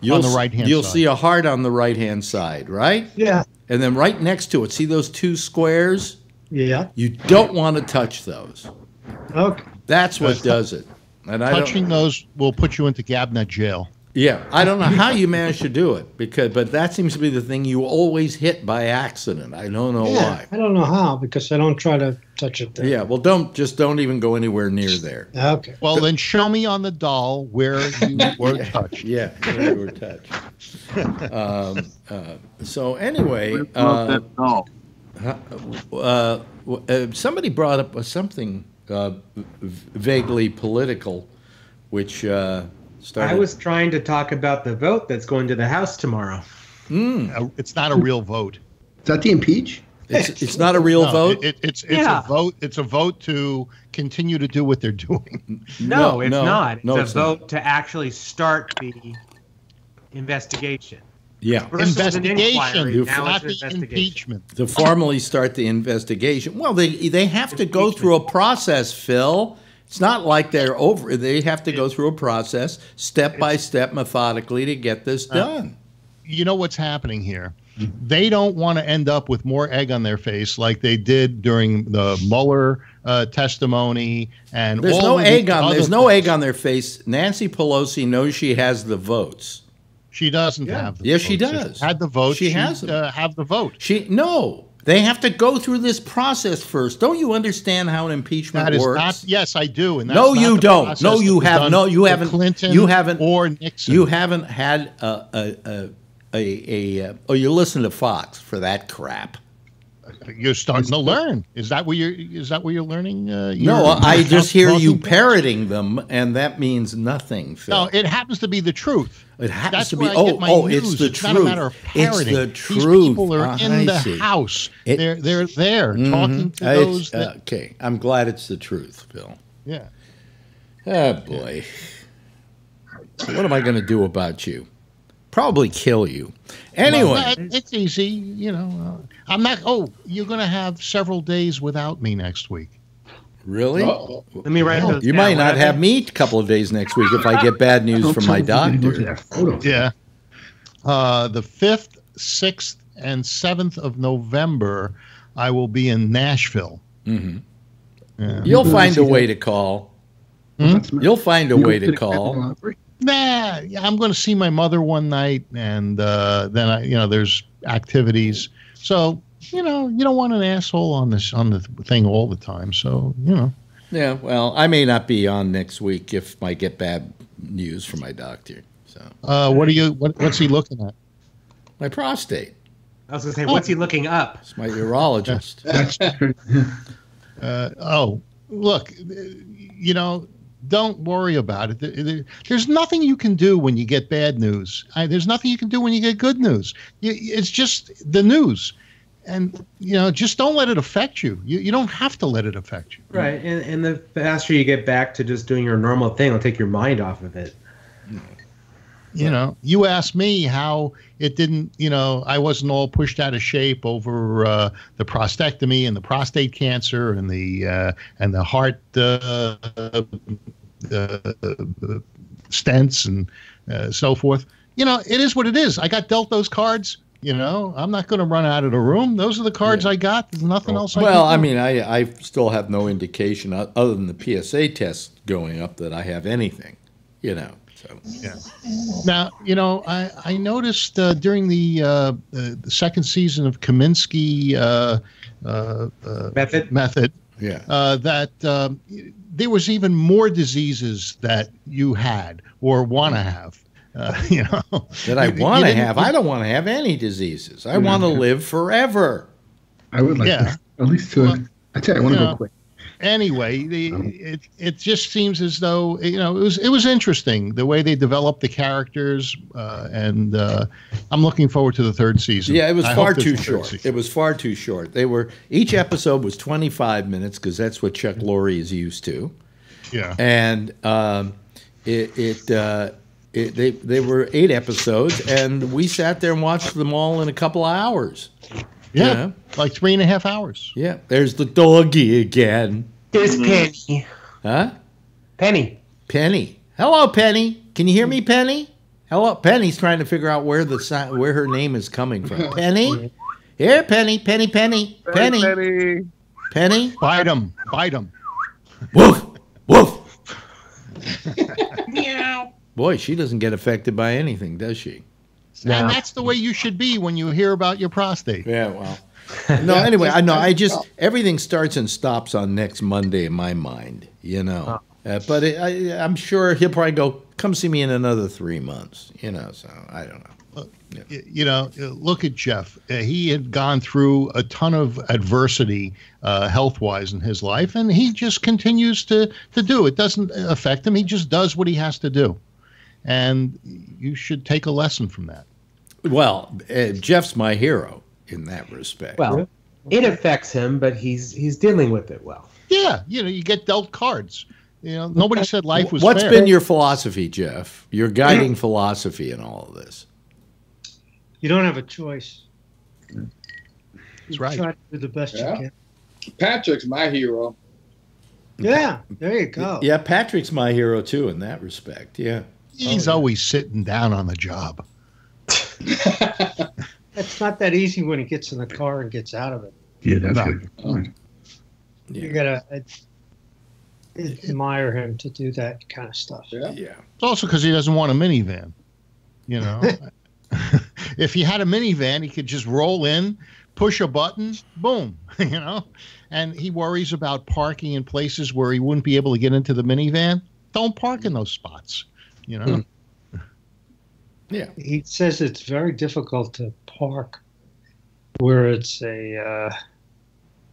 You'll the right-hand You'll side. see a heart on the right hand side, right? Yeah. And then right next to it, see those two squares? Yeah. You don't want to touch those. Okay. That's what does it. And I don't, touching those will put you into Gabnet jail. yeah, I don't know how you managed to do it because, but that seems to be the thing you always hit by accident. I don't know yeah. why. I don't know how because I don't try to touch it there. Yeah, well, don't just don't even go anywhere near there. Okay. Well, then show me on the doll where you were touched. Yeah, where you were touched. um, uh, so anyway, uh, no. uh, w- uh, somebody brought up something uh, v- vaguely political, which uh, started. I was trying to talk about the vote that's going to the House tomorrow. Mm, Uh, It's not a real vote. Is that the impeach? it's, it's not a real No, vote. It, it's it's Yeah. a vote. It's a vote to continue to do what they're doing. No, it's not. It's no, a it's not. vote to actually start the investigation. Yeah, First it investigation, inquiry, not the investigation. impeachment. to formally start the investigation. Well, they they have to go through a process, Phil. It's not like they're over. They have to go through a process, step by step, methodically, to get this done. You know what's happening here? They don't want to end up with more egg on their face like they did during the Mueller uh, testimony and There's all no egg on. other There's no egg on their face. Nancy Pelosi knows she has the votes. She doesn't Yeah. have. The Yes, she votes. If does. she had the vote. She she'd, has them. uh, have the vote. She no. They have to go through this process first. Don't you understand how an impeachment That is works? not. Yes, I do. And that's No, you the don't. No, you have no. You haven't. Clinton you haven't- or Nixon. You haven't had a a a a, a, uh oh you listen to Fox for that crap. You're starting to learn. Is that what you're? Is that what you're learning? Uh, No, your- I just hear you parroting them, and that means nothing. Phil. No, it happens to be the truth. It happens That's to be. Oh, oh, news. it's the it's truth. not a matter of it's parroting. the These truth. people are Ah, in I the see. house. It- they're they're there Mhm. talking to Uh, those. it's- that, okay, I'm glad it's the truth, Phil. yeah. Oh boy, what am I going to do about you? Probably kill you. Anyway, Well, it's easy. You know, uh, I'm not. Oh, you're going to have several days without me next week. Really? Uh-oh. Let me write those You down. might not have happened? me a couple of days next week if I get bad news from my me you're gonna go to doctor. Yeah. Uh, the fifth, sixth, and seventh of November, I will be in Nashville. hmm Yeah. You'll find a way to call. Hmm? You'll find a way to call. Nah, yeah, I'm going to see my mother one night, and uh, then I, you know, there's activities. So you know, you don't want an asshole on this on the thing all the time. So you know, Yeah, well, I may not be on next week if I get bad news from my doctor. So uh, what are you? What, what's he looking at? my prostate. I was going to say, what's he looking up? It's my urologist. That's Uh, oh, look, you know, don't worry about it. There- there- There's nothing you can do when you get bad news. There's nothing you can do when you get good news. It's just the news, and you know, just don't let it affect you. You, you don't have to let it affect you. Right, and, and the faster you get back to just doing your normal thing, it'll take your mind off of it. You know, you asked me how it didn't. You know, I wasn't all pushed out of shape over uh, the prostatectomy and the prostate cancer and the uh, and the heart uh, uh, stents and uh, so forth. You know, it is what it is. I got dealt those cards. You know, I'm not going to run out of the room. Those are the cards I got. There's nothing else. I Well, can I mean, I, I still have no indication other than the PSA test going up that I have anything, you know. So Now, you know, I, I noticed uh, during the, uh, uh, the second season of Kominsky uh, uh, uh, Method? method yeah, uh, that um, there was even more diseases that you had or want to have. Uh, you know, that I You- you want to have. I don't want to have any diseases. I want to live forever. I would like Yeah. to, at least to. Well, I tell you, I want to go quick. anyway, the, it it just seems as though you know it was it was interesting the way they developed the characters, uh, and uh, I'm looking forward to the third season. Yeah, it was I far too short. It was far too short. They were each episode was 25 minutes because that's what Chuck Lorre is used to, Yeah, and um, it it, uh, it they they were eight episodes, and we sat there and watched them all in a couple of hours. yeah, yeah. like three and a half hours. Yeah, there's the doggy again, There's mm-hmm. Penny. huh? Penny. Penny. Hello, Penny. Can you hear me, Penny? Hello, Penny's trying to figure out where the si- where her name is coming from. Penny. Here, Penny. Penny. Penny. Penny. Penny. Penny. Bite him. bite him. Woof. Woof. Boy, she doesn't get affected by anything, does she? And that's the way you should be when you hear about your prostate. Yeah. Well. No. Anyway, I know. I just everything starts and stops on next Monday in my mind. You know. Uh, but it, I, I'm sure he'll probably go. Come see me in another three months. You know. So I don't know. Y- You know, uh, look at Jeff. Uh, he had gone through a ton of adversity, uh, health wise, in his life, and he just continues to to do. It doesn't affect him. He just does what he has to do, and you should take a lesson from that. Well, uh, Jeff's my hero in that respect. Well, it affects him, but he's he's dealing with it well. Yeah, you know, you get dealt cards. You know, nobody said life was. What's fair. been your philosophy, Jeff? Your guiding philosophy in all of this? You don't have a choice. That's right. Try to do the best Yeah. you can. Patrick's my hero. Yeah, there you go. Yeah, Patrick's my hero too in that respect. Yeah. He's oh, always sitting down on the job. It's not that easy when he gets in the car and gets out of it. Yeah, that's No. good. Fine. You gotta admire him to do that kind of stuff. Yeah. Yeah. It's also because he doesn't want a minivan. You know, if he had a minivan, he could just roll in, push a button, boom. You know, and he worries about parking in places where he wouldn't be able to get into the minivan. Don't park in those spots. You know, Yeah. He says it's very difficult to park where it's a uh,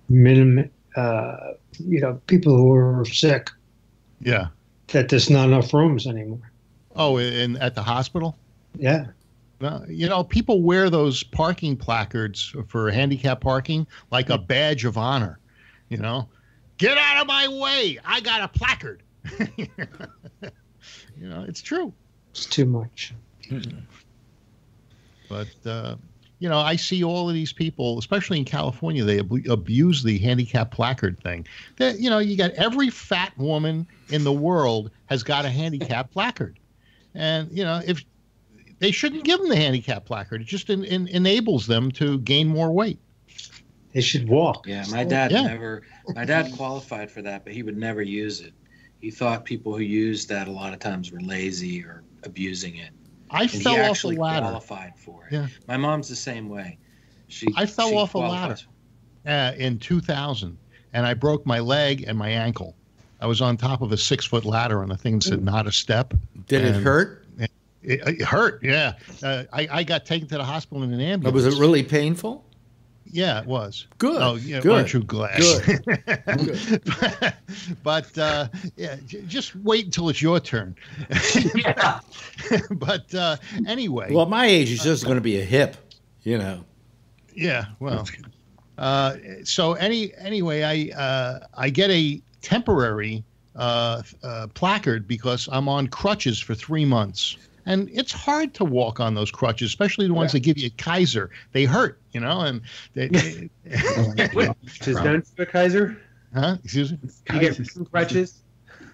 minimum, uh, you know, people who are sick, yeah. that there's not enough rooms anymore. Oh, and at the hospital. Yeah. Well, you know, people wear those parking placards for handicap parking like a badge of honor. You know, get out of my way! I got a placard. you know, it's true. It's too much. But uh, you know, I see all of these people, especially in California, they ab- abuse the handicap placard thing. That you know, you got every fat woman in the world has got a handicap placard, and you know, if they shouldn't give them the handicap placard, it just en- en- enables them to gain more weight. They should walk. Yeah, my dad Yeah. never. My dad qualified for that, but he would never use it. He thought people who used that a lot of times were lazy or abusing it. I And fell he off a ladder qualified for it. Yeah. My mom's the same way. She. I fell she off a ladder. uh, in 2000, and I broke my leg and my ankle. I was on top of a six foot ladder on the thing that said "not a step." Did it hurt? It, it hurt, yeah. Uh, I, I got taken to the hospital in an Or ambulance. was it really painful? Yeah, it was. Good. Oh, yeah, Good. aren't you glad? but uh, yeah, j- just wait until it's your turn. but uh, anyway, Well, my age, is just going to be a hip. You know. yeah. Well, uh, so any anyway, I uh, I get a temporary uh, uh, placard because I'm on crutches for three months. And it's hard to walk on those crutches, especially the ones that give you a Kaiser. They hurt, you know, and they, they- Which is known to a Kaiser. huh? Excuse me. You get two crutches.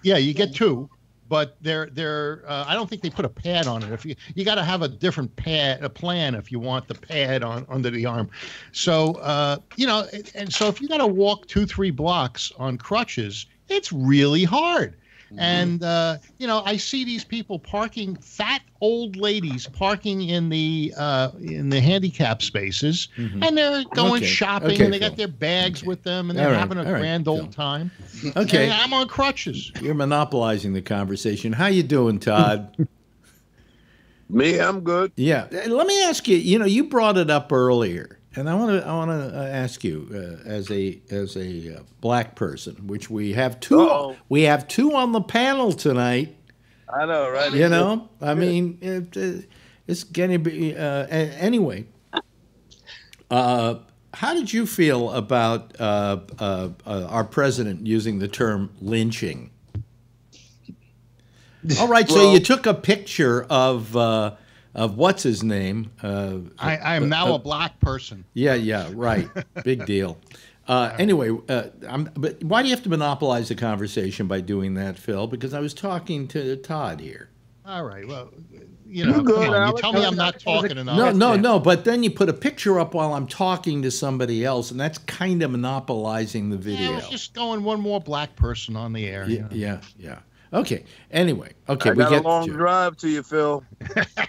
Yeah, you get two, but they're they're. Uh, I don't think they put a pad on it. If you you got to have a different pad, a plan if you want the pad on under the arm. So uh, you know, and- and so if you got to walk two three blocks on crutches, it's really hard. And uh, you know, I see these people parking, fat old ladies parking in the uh, in the handicap spaces, and they're going Mm-hmm. Okay. shopping, Okay, and they Phil. got their bags with them, and they're right, having a all right, grand Phil. old time. Okay. And I'm on crutches. You're monopolizing the conversation. How you doing, Todd? Me, I'm good. yeah. Let me ask you. You know, you brought it up earlier. And I want to I want to ask you uh, as a as a uh, black person, which we have 2 Uh-oh. we have two on the panel tonight. I know, right? You know, I mean, it, uh, it's to be uh, anyway. Uh, how did you feel about uh, uh, uh, our president using the term lynching? All right, so you took a picture of uh, of what's his name? Uh, I, I am now a black person. yeah, yeah, right. Big deal. Uh, anyway, uh, I'm, but why do you have to monopolize the conversation by doing that, Phil? Because I was talking to Todd here. All right. Well, you know, You good, on. You tell me I'm not talking enough. No, no, no. But then you put a picture up while I'm talking to somebody else, and that's kind of monopolizing the Yeah, I video. was just going one more black person on the air. Yeah, yeah, yeah. Okay. Anyway, okay, I we got get. a long drive to you, Phil.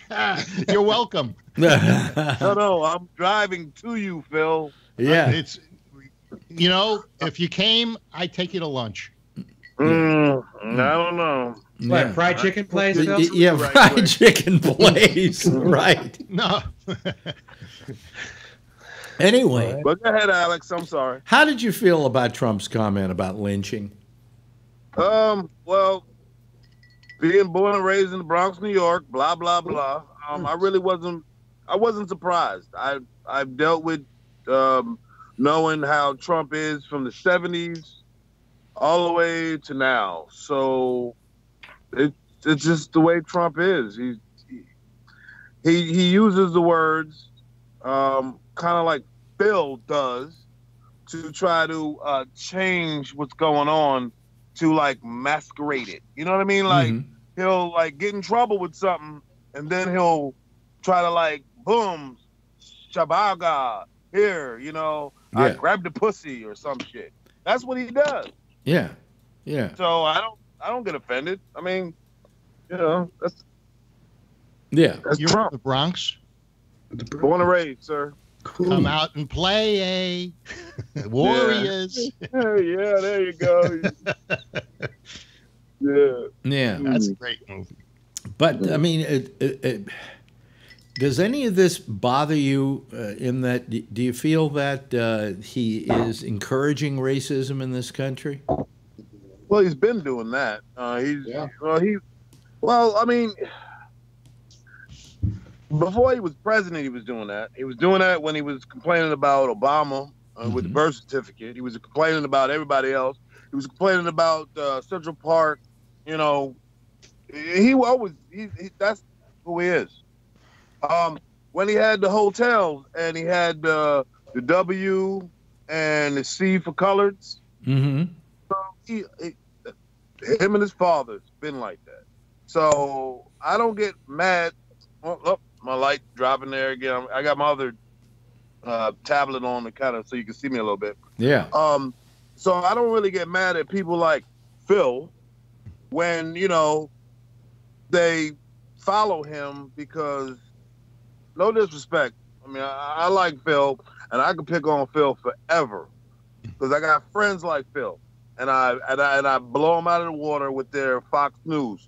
You're welcome. No, no, I'm driving to you, Phil. Yeah. It's, you know, if you came, I'd take you to lunch. Mm, I don't know. What, yeah. fried chicken place, Y- Phil? Yeah, Right, fried right. chicken place. right. No. Anyway, But go ahead, Alex. I'm sorry. how did you feel about Trump's comment about lynching? Um, well, being born and raised in the Bronx, New York, blah blah blah. Um, I really wasn't. I wasn't surprised. I I've dealt with um, knowing how Trump is from the '70s all the way to now. So it it's just the way Trump is. He he he uses the words um, kind of like Bill does to try to uh, change what's going on to like masquerade it. You know what I mean? Like Mhm. He'll like get in trouble with something and then he'll try to like boom shabaga here, you know, I Yeah. grab the pussy or some shit. That's what he does. Yeah, yeah, So I don't I don't get offended. I mean, you know, that's yeah. that's You're from Trump. the Bronx. Born and raised, sir. Cool. Come out and play, eh? Warriors. Yeah, yeah, there you go. yeah. Yeah. That's a great movie. But I mean, it, it, it, does any of this bother you? Uh, in that, do you feel that uh, he is encouraging racism in this country? Well, he's been doing that. Uh, he's Yeah. well, he well, I mean, before he was president, he was doing that. He was doing that when he was complaining about Obama uh, with the Mhm. birth certificate. He was complaining about everybody else. He was complaining about uh, Central Park. You know, he always he, he that's who he is. Um, when he had the hotels and he had uh, the W and the C for coloreds Mm-hmm. he, he, him and his father's been like that. So I don't get mad. Oh, oh, my light dropping there again. I got my other uh, tablet on to kind of so you can see me a little bit. Yeah. Um, so I don't really get mad at people like Phil when you know they follow him because no disrespect. I mean, I, I like Phil, and I could pick on Phil forever because I got friends like Phil, and I and I and I blow them out of the water with their Fox News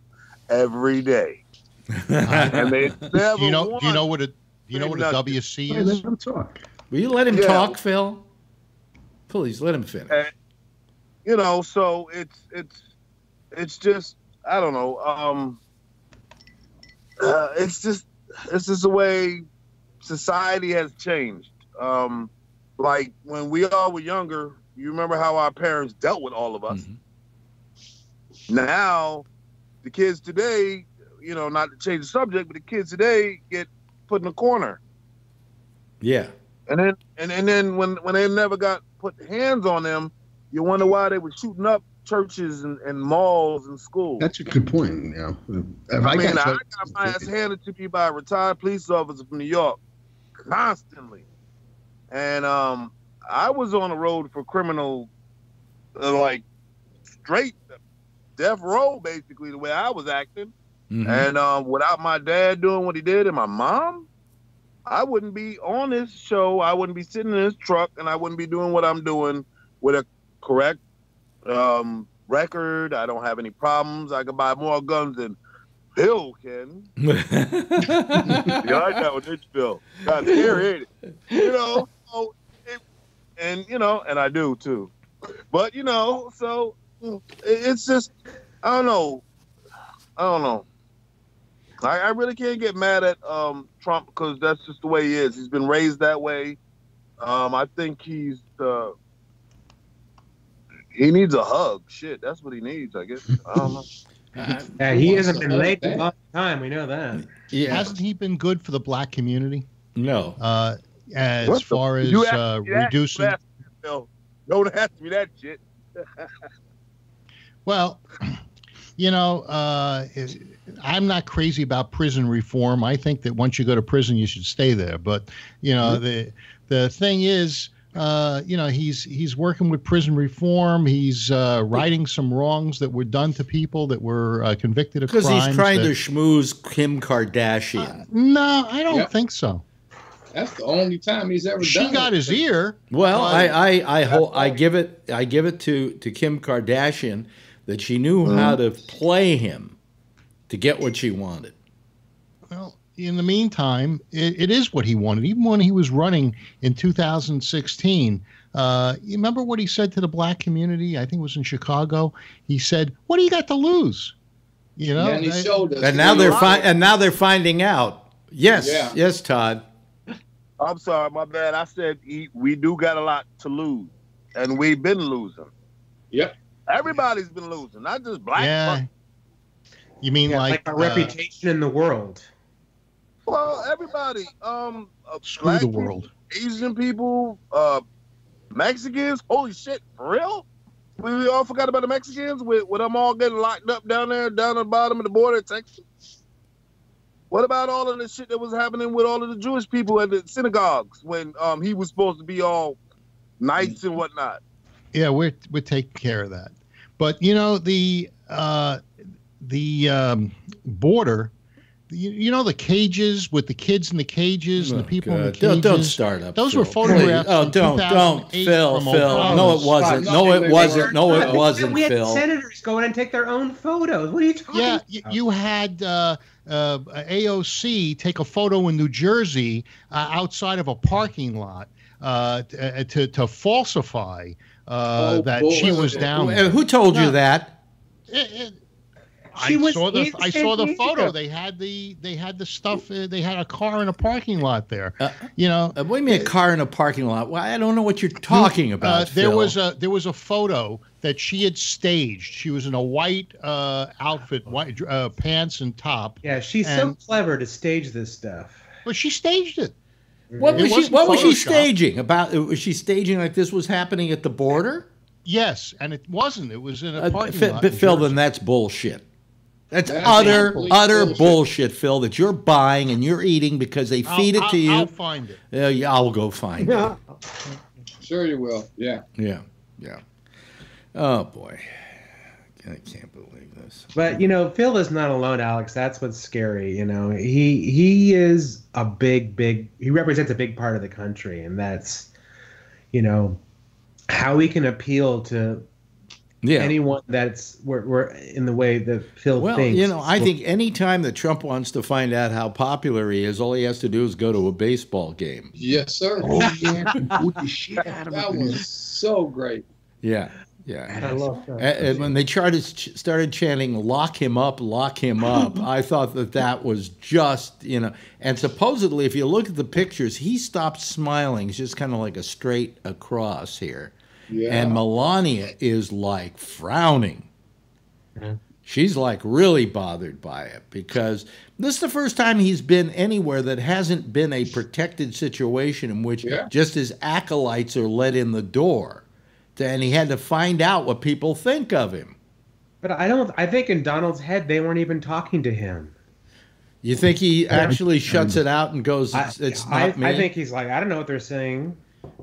every day, and they never. Do you know? Do you know what a? Do you know what a Nothing. WC Hey, let is? him talk. Will you let him Yeah. talk, Phil? Please let him finish. And, you know, so it's it's it's just I don't know. Um, uh, it's just it's just the way society has changed. Um, like when we all were younger, you remember how our parents dealt with all of us. Mhm. Now, the kids today, you know, not to change the subject, but the kids today get put in a corner. Yeah. And then and, and then when when they never got put hands on them, you wonder why they were shooting up churches and, and malls and schools. That's a good point. Yeah. if I, I, mean, got I you- got my ass handed to me by a retired police officer from New York constantly. And um I was on the road for criminal uh, like straight death row basically the way I was acting. Mhm. And um, without my dad doing what he did and my mom, I wouldn't be on this show. I wouldn't be sitting in this truck and I wouldn't be doing what I'm doing with a correct um, record. I don't have any problems. I can buy more guns than Bill can. Yeah, I got with this Bill. Scary, ain't it? You know, know, it, and you know, and I do too. But you know, so it's just I don't know. I don't know. I, I really can't get mad at um, Trump because that's just the way he is. He's been raised that way. Um, I think he's uh, he needs a hug. Shit, that's what he needs. I guess. I don't know. Yeah, he hasn't been late a long time. We know that. Yeah. Hasn't he been good for the black community? No. Uh, as What the- far as you ask uh, me that? reducing. Don't ask me that, Phil. Don't ask me that shit. Well, you know, uh, it- I'm not crazy about prison reform. I think that once you go to prison, you should stay there. But you know, the the thing is, uh, you know, he's he's working with prison reform. He's uh, righting some wrongs that were done to people that were uh, convicted of crimes. Because he's trying that- to schmooze Kim Kardashian. No, I don't Yep. think so. That's the only time he's ever done She done got it. his ear. Well, I I I, ho- I give it I give it to to Kim Kardashian that she knew how to play him to get what she wanted. Well, in the meantime, it, it is what he wanted. Even when he was running in 2016, uh, you remember what he said to the black community? I think it was in Chicago. He said, "What do you got to lose?" You know. Yeah, and he I- showed us. And now they're fi- and now they're finding out. Yes, Yeah. yes, Todd. I'm sorry, my bad. I said he, we do got a lot to lose, and we've been losing. Yep. Everybody's been losing, not just black. yeah. folk. You mean Yeah, like, like, our uh, reputation in the world. Well, everybody. Um, uh, screw black the people. Asian people, uh, Mexicans. Holy shit, for real? We, we all forgot about the Mexicans with, with them all getting locked up down there, down at the bottom of the border in Texas. What about all of the shit that was happening with all of the Jewish people at the synagogues when um he was supposed to be all nice and whatnot? Yeah, we're we're taking care of that. But you know the uh, the um, border. You, you know the cages with the kids in the cages and the people in the cages. Don't, don't start up. Those were Phil. photographs Please. Oh, don't, don't, Phil, Phil. Obama. No, it wasn't. No, it wasn't. No, it wasn't, we had Phil. senators go in and take their own photos. What are you talking Yeah, about? y- you had uh, uh, AOC take a photo in New Jersey uh, outside of a parking lot uh, uh, to to falsify uh, Oh, that boy. she was down. Uh. Who told you that? It- it- She I was saw the I saw the Diego. photo. They had the they had the stuff. Uh, they had a car in a parking lot there. Uh, you know, Uh, what do you mean a car in a parking lot? Well, I don't know what you're talking about. Uh, there Phil. was a there was a photo that she had staged. She was in a white uh, outfit, white uh, pants and top. Yeah, she's And- so clever to stage this stuff. But she staged it. What It was she? wasn't What was she staging? About was she staging like this was happening at the border? Yes, and it wasn't. It was in a Uh, parking Phil, lot. but in Phil, Jersey. then that's bullshit. That's That's utter, utter bullshit. bullshit. Phil. That you're buying and you're eating because they I'll- feed it I'll- to you. I'll find it. Yeah, yeah, I'll go find it. Sure you will. Yeah. Yeah, yeah. Oh boy, I can't believe this. But you know, Phil is not alone, Alex. That's what's scary. You know, he he is a big, big. He represents a big part of the country, and that's, you know, how we can appeal to Yeah. anyone that's we're, we're in the way that Phil Well, thinks. you know, I think any time that Trump wants to find out how popular he is, all he has to do is go to a baseball game. Yes, sir. Oh yeah, beat shit out that him. was so great. Yeah, yeah. I love that. And and when they started started chanting "lock him up, lock him up," I thought that that was just you know. And supposedly, if you look at the pictures, he stopped smiling. He's just kind of like a straight across here. Yeah. And Melania is like frowning. Yeah. She's like really bothered by it because this is the first time he's been anywhere that hasn't been a protected situation in which Yeah. just his acolytes are let in the door. And he had to find out what people think of him. but I don't. I think in Donald's head, they weren't even talking to him. You think he actually shuts it out and goes, I, "It's, it's I, not me"? I think he's like, I don't know what they're saying.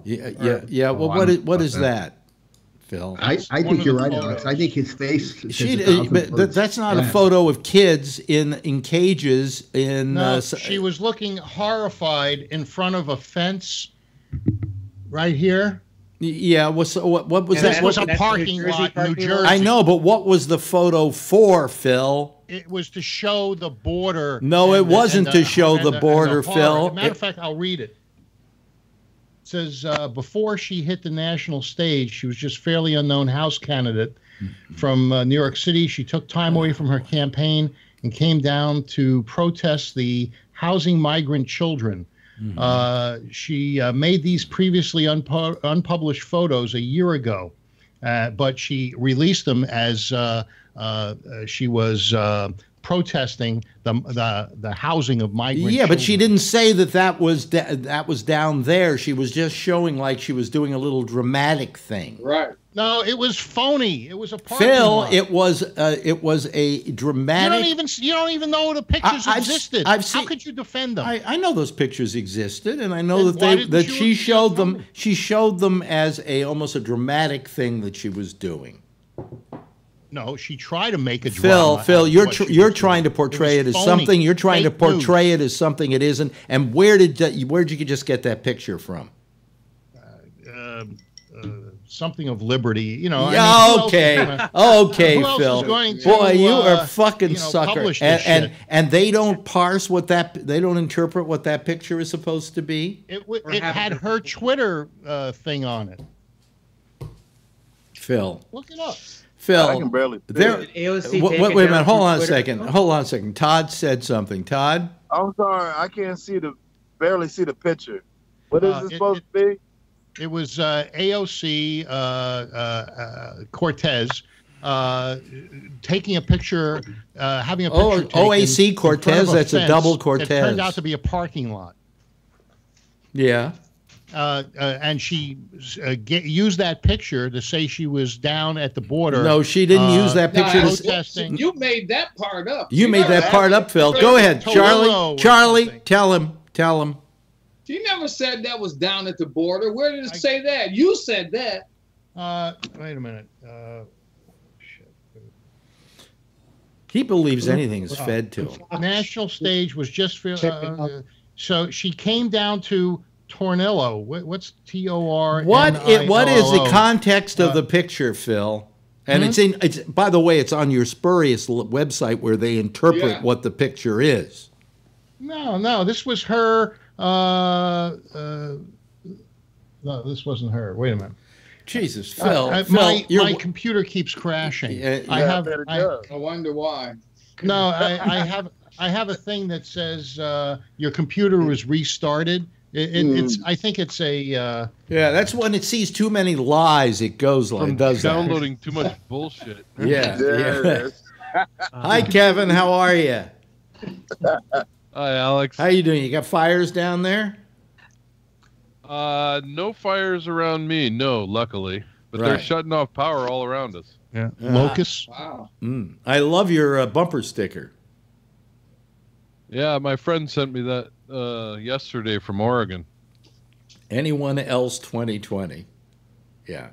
Yeah, yeah, yeah. Well, Oh, what I'm is what about is that. that, Phil? I, I think you're right, photos. Alex. I think his face. She, uh, but th- that's not a photo of kids in in cages in. No, uh, she was looking horrified in front of a fence right here. Yeah. What's what? What was And that? that was What- a parking New lot, New parking lot? Jersey. I know, but what was the photo for, Phil? It was to show the border. No, it the- wasn't and the- to show and the border, horror. Phil. As a matter It- of fact, I'll read it. Says uh, before she hit the national stage, she was just fairly unknown House candidate from uh, New York City. She took time away from her campaign and came down to protest the housing migrant children. Uh, she uh, made these previously unpu- unpublished photos a year ago, uh, but she released them as uh, uh, uh, she was uh, protesting the, the the housing of migrant. Yeah, but she didn't say that that was da- that was down there. She was just showing like she was doing a little dramatic thing. Right. No, it was phony. It was a parking Phil, lot. it was uh, it was a dramatic. You don't even you don't even know the pictures I- I've s- existed. I've How could you defend them? I, I know those pictures existed, and I know Then that they that she showed them. She showed them as a almost a dramatic thing that she was doing. No, she tried to make a Phil, drama. Phil, you're tr- you're trying to portray it, was as phony, something. You're trying to fake news. portray it as something it isn't. And where did that, where did you just get that picture from? uh, uh, something of liberty. You know. I Yeah, mean, who else is okay, gonna- okay, who else is Phil. going to, Boy, you are uh, a fucking you know, sucker. And, this and shit? and they don't parse what that they don't interpret what that picture is supposed to be. It, w- it had her Twitter uh, thing on it. Phil, Look it up. Phil, I can barely. see there. it. AOC Wait, wait, a minute. Hold on a second. Hold on a second. Todd said something. Todd. I'm sorry, I can't see the barely see the picture. What is Uh, it it- supposed to be? It was uh, AOC uh, uh, uh, Cortez uh, taking a picture, uh, having a picture. Oh, taken OAC in front Cortez, that's a fence double That Cortez. turned out to be a parking lot. Yeah. Uh, uh, and she uh, get, used that picture to say she was down at the border. No, she didn't Uh, use that picture. I- to, protesting. You made that part up. you made never that part up, Phil. Go ahead, Charlie. Charlie, tell him. Tell him. She never said that was down at the border. Where did it I- say that? You said that. Uh, wait a minute. Uh. He believes anything is fed to him. national stage was just for. Uh, so she came down to Tornillo. What, what's T O R? What it, what is the context of Uh, the picture, Phil? And Hmm? it's in it's by the way, it's on your spurious website where they interpret Yeah. what the picture is. No, no. This was her. Uh, uh, no, this wasn't her. Wait a minute. Jesus, Phil, Uh, uh, Phil, my, you're my computer keeps crashing. Yeah, I have. I. I wonder why. no, I, I have. I have a thing that says uh, your computer was restarted. It, it, It's. I think it's a. Uh, yeah. That's when it sees too many lies. It goes like From does that. downloading too much bullshit. Yeah, Yeah, yeah. Hi, Kevin. How are you? Hi, Alex. How you doing? You got fires down there? Uh, no fires around me. No, luckily, but they're shutting off power all around us. yeah. Locust. Wow. Mm. I love your uh, bumper sticker. Yeah, my friend sent me that uh, yesterday from Oregon. Anyone else 2020? Yeah.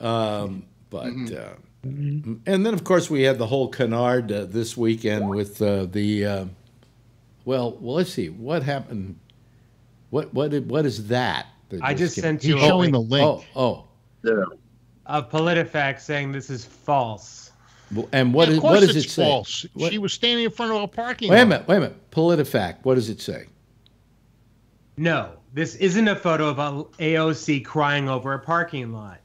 Um, but uh, and then of course we had the whole canard uh, this weekend with uh, the uh, well, well, let's see what happened. What what did, what is that? that I just sent you a showing the link link. Oh, Yeah. of PolitiFact saying this is false. oh. And what Yeah, is of course what does it's it say? false. What- She was standing in front of a parking Wait a lot. minute, wait a minute. PolitiFact. What does it say? No, this isn't a photo of a AOC crying over a parking lot.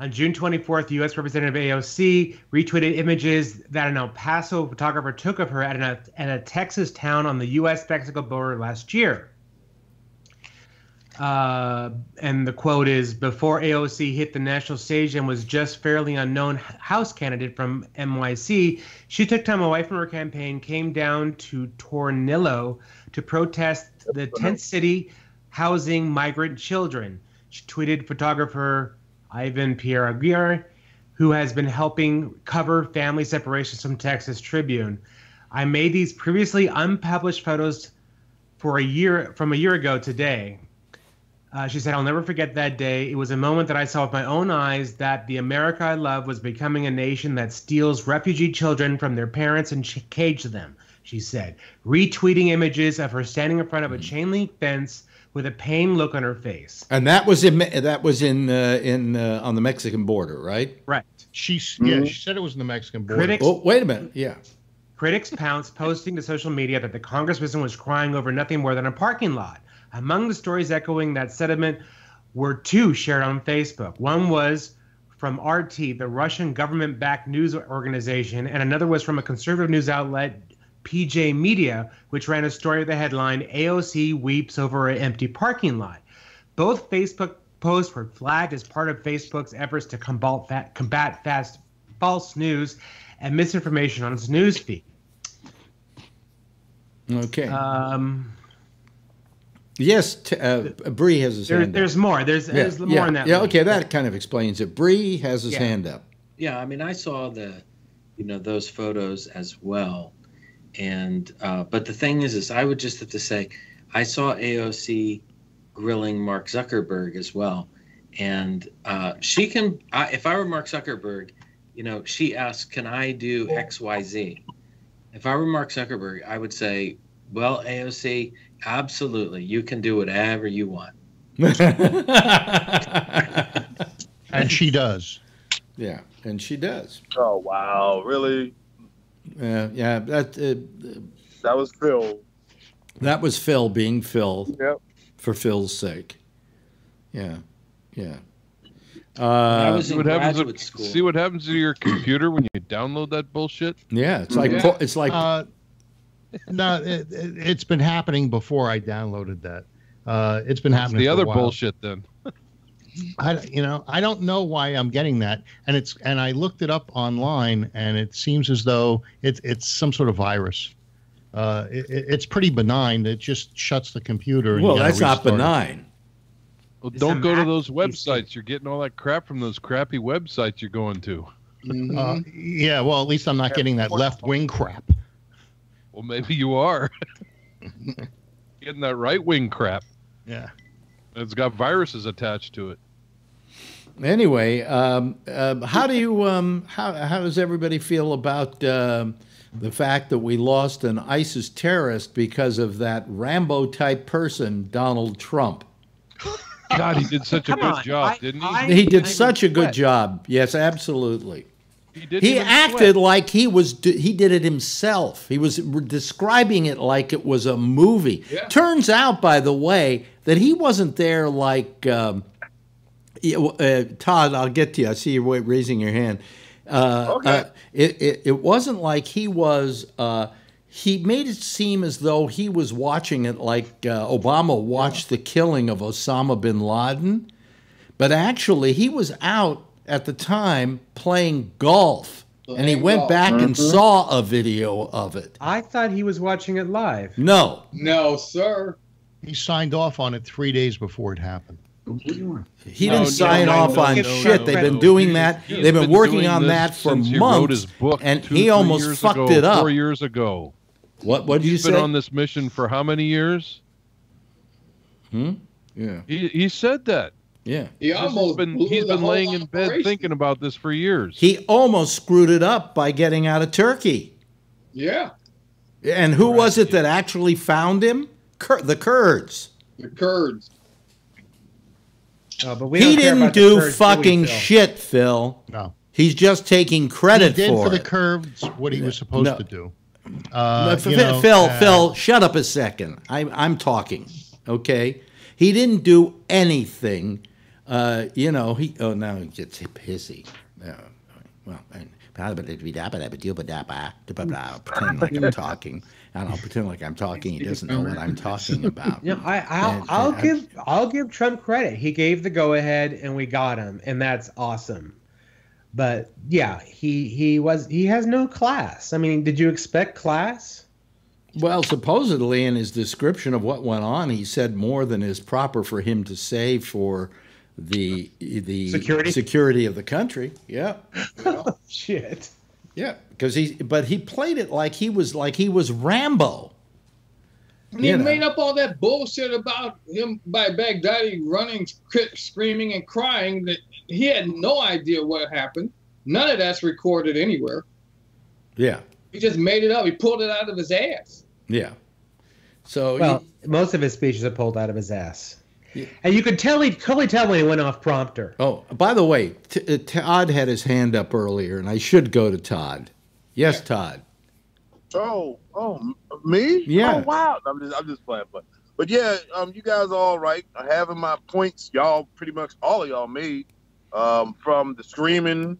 On June 24th, U.S. Representative AOC retweeted images that an El Paso photographer took of her at, an, at a Texas town on the U.S. Mexico border last year. Uh, and the quote is Before AOC hit the national stage and was just fairly unknown House candidate from NYC, she took time away from her campaign, came down to Tornillo to protest the tent city housing migrant children. She tweeted photographer Ivan Pierre Aguirre, who has been helping cover family separations from Texas Tribune. I made these previously unpublished photos for a year from a year ago today. Uh, she said, I'll never forget that day. It was a moment that I saw with my own eyes that the America I love was becoming a nation that steals refugee children from their parents and ch- cages them, she said, retweeting images of her standing in front of a chain link fence with a pained look on her face. And that was in that was in uh, in uh, on the Mexican border, right? Right. She's yeah. She said it was in the Mexican border. Critics Oh, wait a minute. Yeah. Critics pounced, posting to social media that the congressperson was crying over nothing more than a parking lot. Among the stories echoing that sentiment were two shared on Facebook. One was from RT, the Russian government backed news organization, and another was from a conservative news outlet, PJ Media, which ran a story with the headline AOC weeps over an empty parking lot. Both Facebook posts were flagged as part of Facebook's efforts to combat, combat fast false news and misinformation on its news feed. Okay. Um, yes, t- uh, Bree has his there, hand up. there's more. There's, Yeah, there's more yeah, in that. Yeah, link. okay, that kind of explains it. Bree has his Yeah. hand up. Yeah, I mean, I saw the, you know, those photos as well, and uh, but the thing is, is I would just have to say, I saw AOC grilling Mark Zuckerberg as well, and uh, she can. I, if I were Mark Zuckerberg, you know, she asked, "Can I do X, Y, Z?" If I were Mark Zuckerberg, I would say, "Well, AOC, absolutely, you can do whatever you want." And she does. Yeah, and she does. Oh wow, really? Uh, yeah, that uh, That was Phil. that was Phil being Phil Yep. for Phil's sake. Yeah, yeah. I Uh, was See in what happens. graduate With, school. see what happens to your computer when you download that bullshit. yeah, it's like Yeah. it's like Uh, no, it, it, it's been happening before I downloaded that. Uh, it's been It's happening. the for a other while. bullshit then. I, you know, I don't know why I'm getting that, and it's and I looked it up online, and it seems as though it's it's some sort of virus. Uh, it, it- it's pretty benign. It just shuts the computer. And you well, that's not restart it. benign. Well, don't go to Mac those PC. websites. You're getting all that crap from those crappy websites you're going to. Mhm. Uh, yeah, well, at least I'm not getting that left wing crap. Well, maybe you are. getting that right wing crap. Yeah. It's got viruses attached to it. Anyway, um, um, how do you um, how how does everybody feel about um, the fact that we lost an ISIS terrorist because of that Rambo type person, Donald Trump? God, he did such a Come good on, job, I- didn't he? I- He did I such a good sweat. job. Yes, absolutely. He He acted sweat. like he was he did it himself. He was describing it like it was a movie. Yeah. Turns out, by the way, that he wasn't there like um, uh, Todd. I'll get to you. I see you raising your hand. Uh, Okay. uh, it, it it wasn't like he was. Uh, he made it seem as though he was watching it like uh, Obama watched the killing of Osama bin Laden. But actually, he was out at the time playing golf. And he went golf. back and Mhm. saw a video of it. I thought he was watching it live. No, No, sir. He signed off on it three days before it happened. he didn't no, sign no, off no, on no, shit. no, They've been doing He's- that. he's They've been, working on that for since he months. wrote his book and two, he almost years fucked ago, it up. Four years ago. What? What did you say? He's been on this mission for how many years? Hmm? Yeah, He he said that. Yeah. He This has almost been blew he's the been whole laying in bed operation. thinking about this for years. He almost screwed it up by getting out of Turkey. Yeah, And who was it that actually found him? Kur- the Kurds. the Kurds. Oh, but we He didn't do Kurds, fucking we, Phil? shit, Phil. No. He's just taking He credit did for, for the Kurds what he was supposed No. to do. Uh, Phil, you know, Phil, uh, Phil, shut up a second. I'm, I'm talking, okay? He didn't do anything. Uh, you know, he. Oh, now he gets pissy. Uh, well, and pretend like I'm talking. and I don't pretend like I'm talking. He doesn't know what I'm talking about. No, I, I'll, And- I'll and give I'll give Trump credit. He gave the go ahead, and we got him, and that's awesome. But yeah, he he was he has no class. I mean, did you expect class? Well, supposedly in his description of what went on, he said more than is proper for him to say for the the Security? security of the country. Yeah. Oh, shit. Yeah, because he but he played it like he was like he was Rambo. And he know. made up all that bullshit about him by Baghdadi running, screaming, and crying that he had no idea what happened. None of that's recorded anywhere. Yeah, He just made it up. He pulled it out of his ass. yeah. So Well, most of his speeches are pulled out of his ass, Yeah. and you could tell he totally tell when he went off prompter. oh, by the way, T- uh, Todd had his hand up earlier, and I should go to Todd. Yes, Todd. Oh, oh, me? Yeah. Oh, wow. I'm just, I'm just playing, but, but yeah, um, you guys are all right. I having my points. Y'all pretty much all of y'all made um, from the screaming,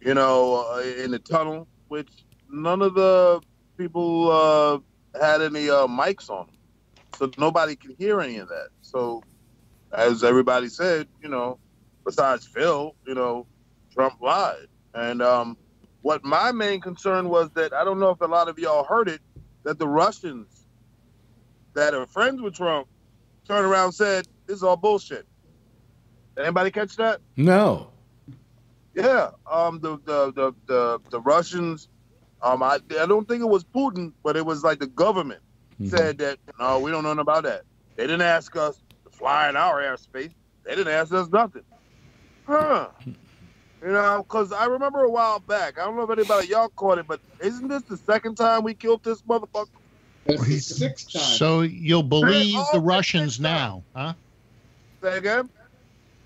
you know, uh, in the tunnel, which none of the people uh, had any uh, mics on them, so nobody can hear any of that. So, as everybody said, you know, besides Phil, you know, Trump lied. And um, what my main concern was that I don't know if a lot of y'all heard it, that the Russians that are friends with Trump turned around and said, This is all bullshit. Anybody catch that? No. Yeah. Um the the the the, the Russians um I I don't think it was Putin, but it was like the government Mhm. said that no, we don't know about that. They didn't ask us to fly in our airspace. They didn't ask us nothing. Huh. You know, because I remember a while back, I don't know if anybody y'all caught it, but isn't this the second time we killed this motherfucker? That's the sixth time. So you'll believe all the the Russians now, huh? Say again?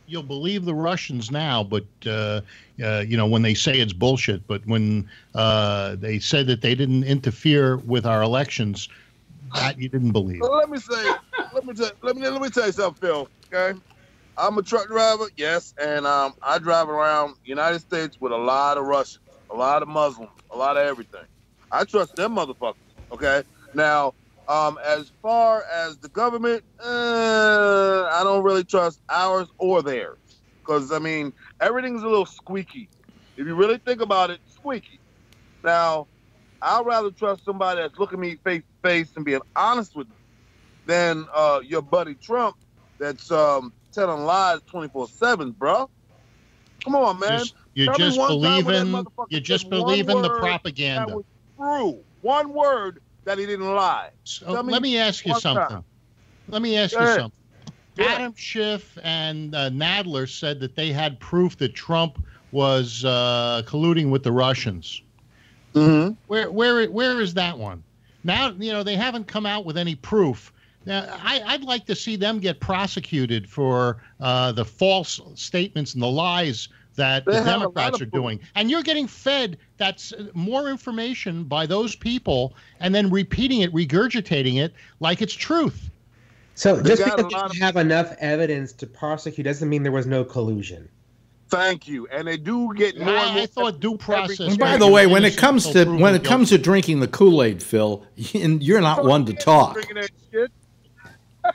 You'll believe the Russians now, but uh, uh, you know when they say it's bullshit. But when uh, they said that they didn't interfere with our elections, that you didn't believe. Well, let me say, let me tell, let me let me tell you something, Phil. Okay, I'm a truck driver, yes, and um, I drive around the United States with a lot of Russians, a lot of Muslims, a lot of everything. I trust them motherfuckers. Okay, now um, as far as the government, uh, I don't really trust ours or theirs, because I mean everything's a little squeaky. If you really think about it, squeaky. Now, I'd rather trust somebody that's looking me face face and being honest with me than uh, your buddy Trump that's um, telling lies 24 7, bro. Come on, man. You Tell just believe in you just believe in the propaganda. True. One word that he didn't lie. So me let me ask you one time. something. Let me ask Go you ahead. something. Adam Schiff and uh, Nadler said that they had proof that Trump was uh, colluding with the Russians. Mm-hmm. Where where where is that one? Now you know they haven't come out with any proof. Now I, I'd like to see them get prosecuted for uh, the false statements and the lies that They the have a lot Democrats are doing. And you're getting fed that's uh, more information by those people and then repeating it, regurgitating it like it's truth. So They just got a because lot you have enough evidence to prosecute doesn't mean there was no collusion. Thank you. And they do get more. and I, I thought due process. And by the way, when it comes to when it comes to drinking the Kool Aid, Phil, you're not one to talk. Drinking that shit.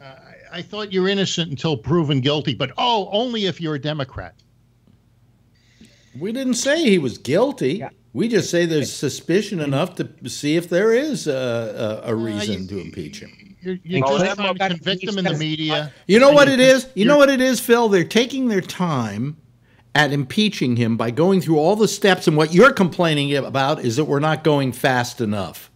Uh, I thought you're innocent until proven guilty, but oh, only if you're a Democrat. We didn't say he was guilty. We just say there's suspicion enough to see if there is a, a, a reason to impeach him. You're, you're Oh, just that trying to convict them in the media. You know what it is? You know what it is, Phil? They're taking their time at impeaching him by going through all the steps, and what you're complaining about is that we're not going fast enough.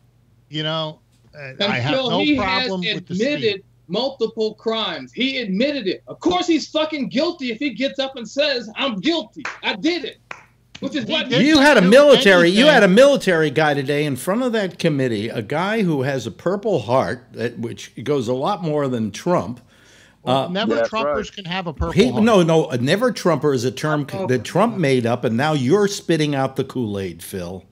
You know, uh, And I have Phil, no he problem has with the admitted multiple crimes. He admitted it. Of course, he's fucking guilty if he gets up and says, "I'm guilty. I did it," which is what You had a military. You had a military guy today in front of that committee, a guy who has a Purple Heart, that, which goes a lot more than Trump. Uh, Never That's Trumpers right. can have a purple he, heart. no, no, a never Trumper is a term that Trump made up, and now you're spitting out the Kool Aid, Phil.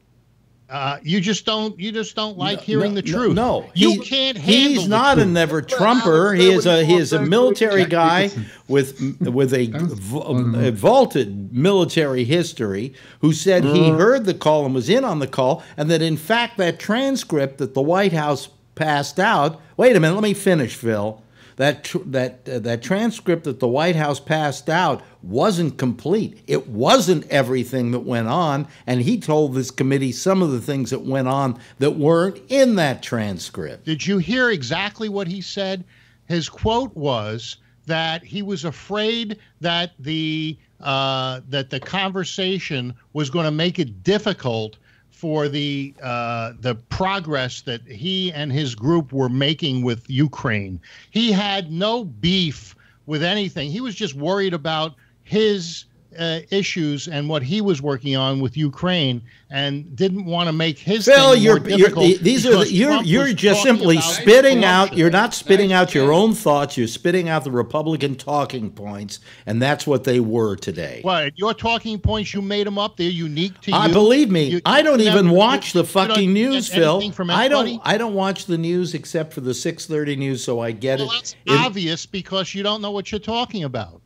Uh, you just don't. You just don't like hearing No, the truth. No, you he- can't handle. He's the not a never Trumper. He is a he is a military guy with with a, v- a vaulted military history who said he heard the call and was in on the call, and that in fact that transcript that the White House passed out. Wait a minute, let me finish, Phil. That tr- that uh, that transcript that the White House passed out wasn't complete. It wasn't everything that went on, and he told this committee some of the things that went on that weren't in that transcript. Did you hear exactly what he said? His quote was that he was afraid that the uh, that the conversation was going to make it difficult for the uh, the progress that he and his group were making with Ukraine. He had no beef with anything. He was just worried about his uh, issues and what he was working on with Ukraine, and didn't want to make his Phil, you're, you're these are the, you're Trump you're just simply spitting out. You're not spitting out your own thoughts. You're spitting out the Republican talking points, and that's what they were today. What your talking points? You made them up. They're unique to you. I believe me. You- I don't even watch the fucking news, Phil. From I don't. I don't watch the news except for the six thirty news, so I get Well, it. that's in- obvious because you don't know what you're talking about.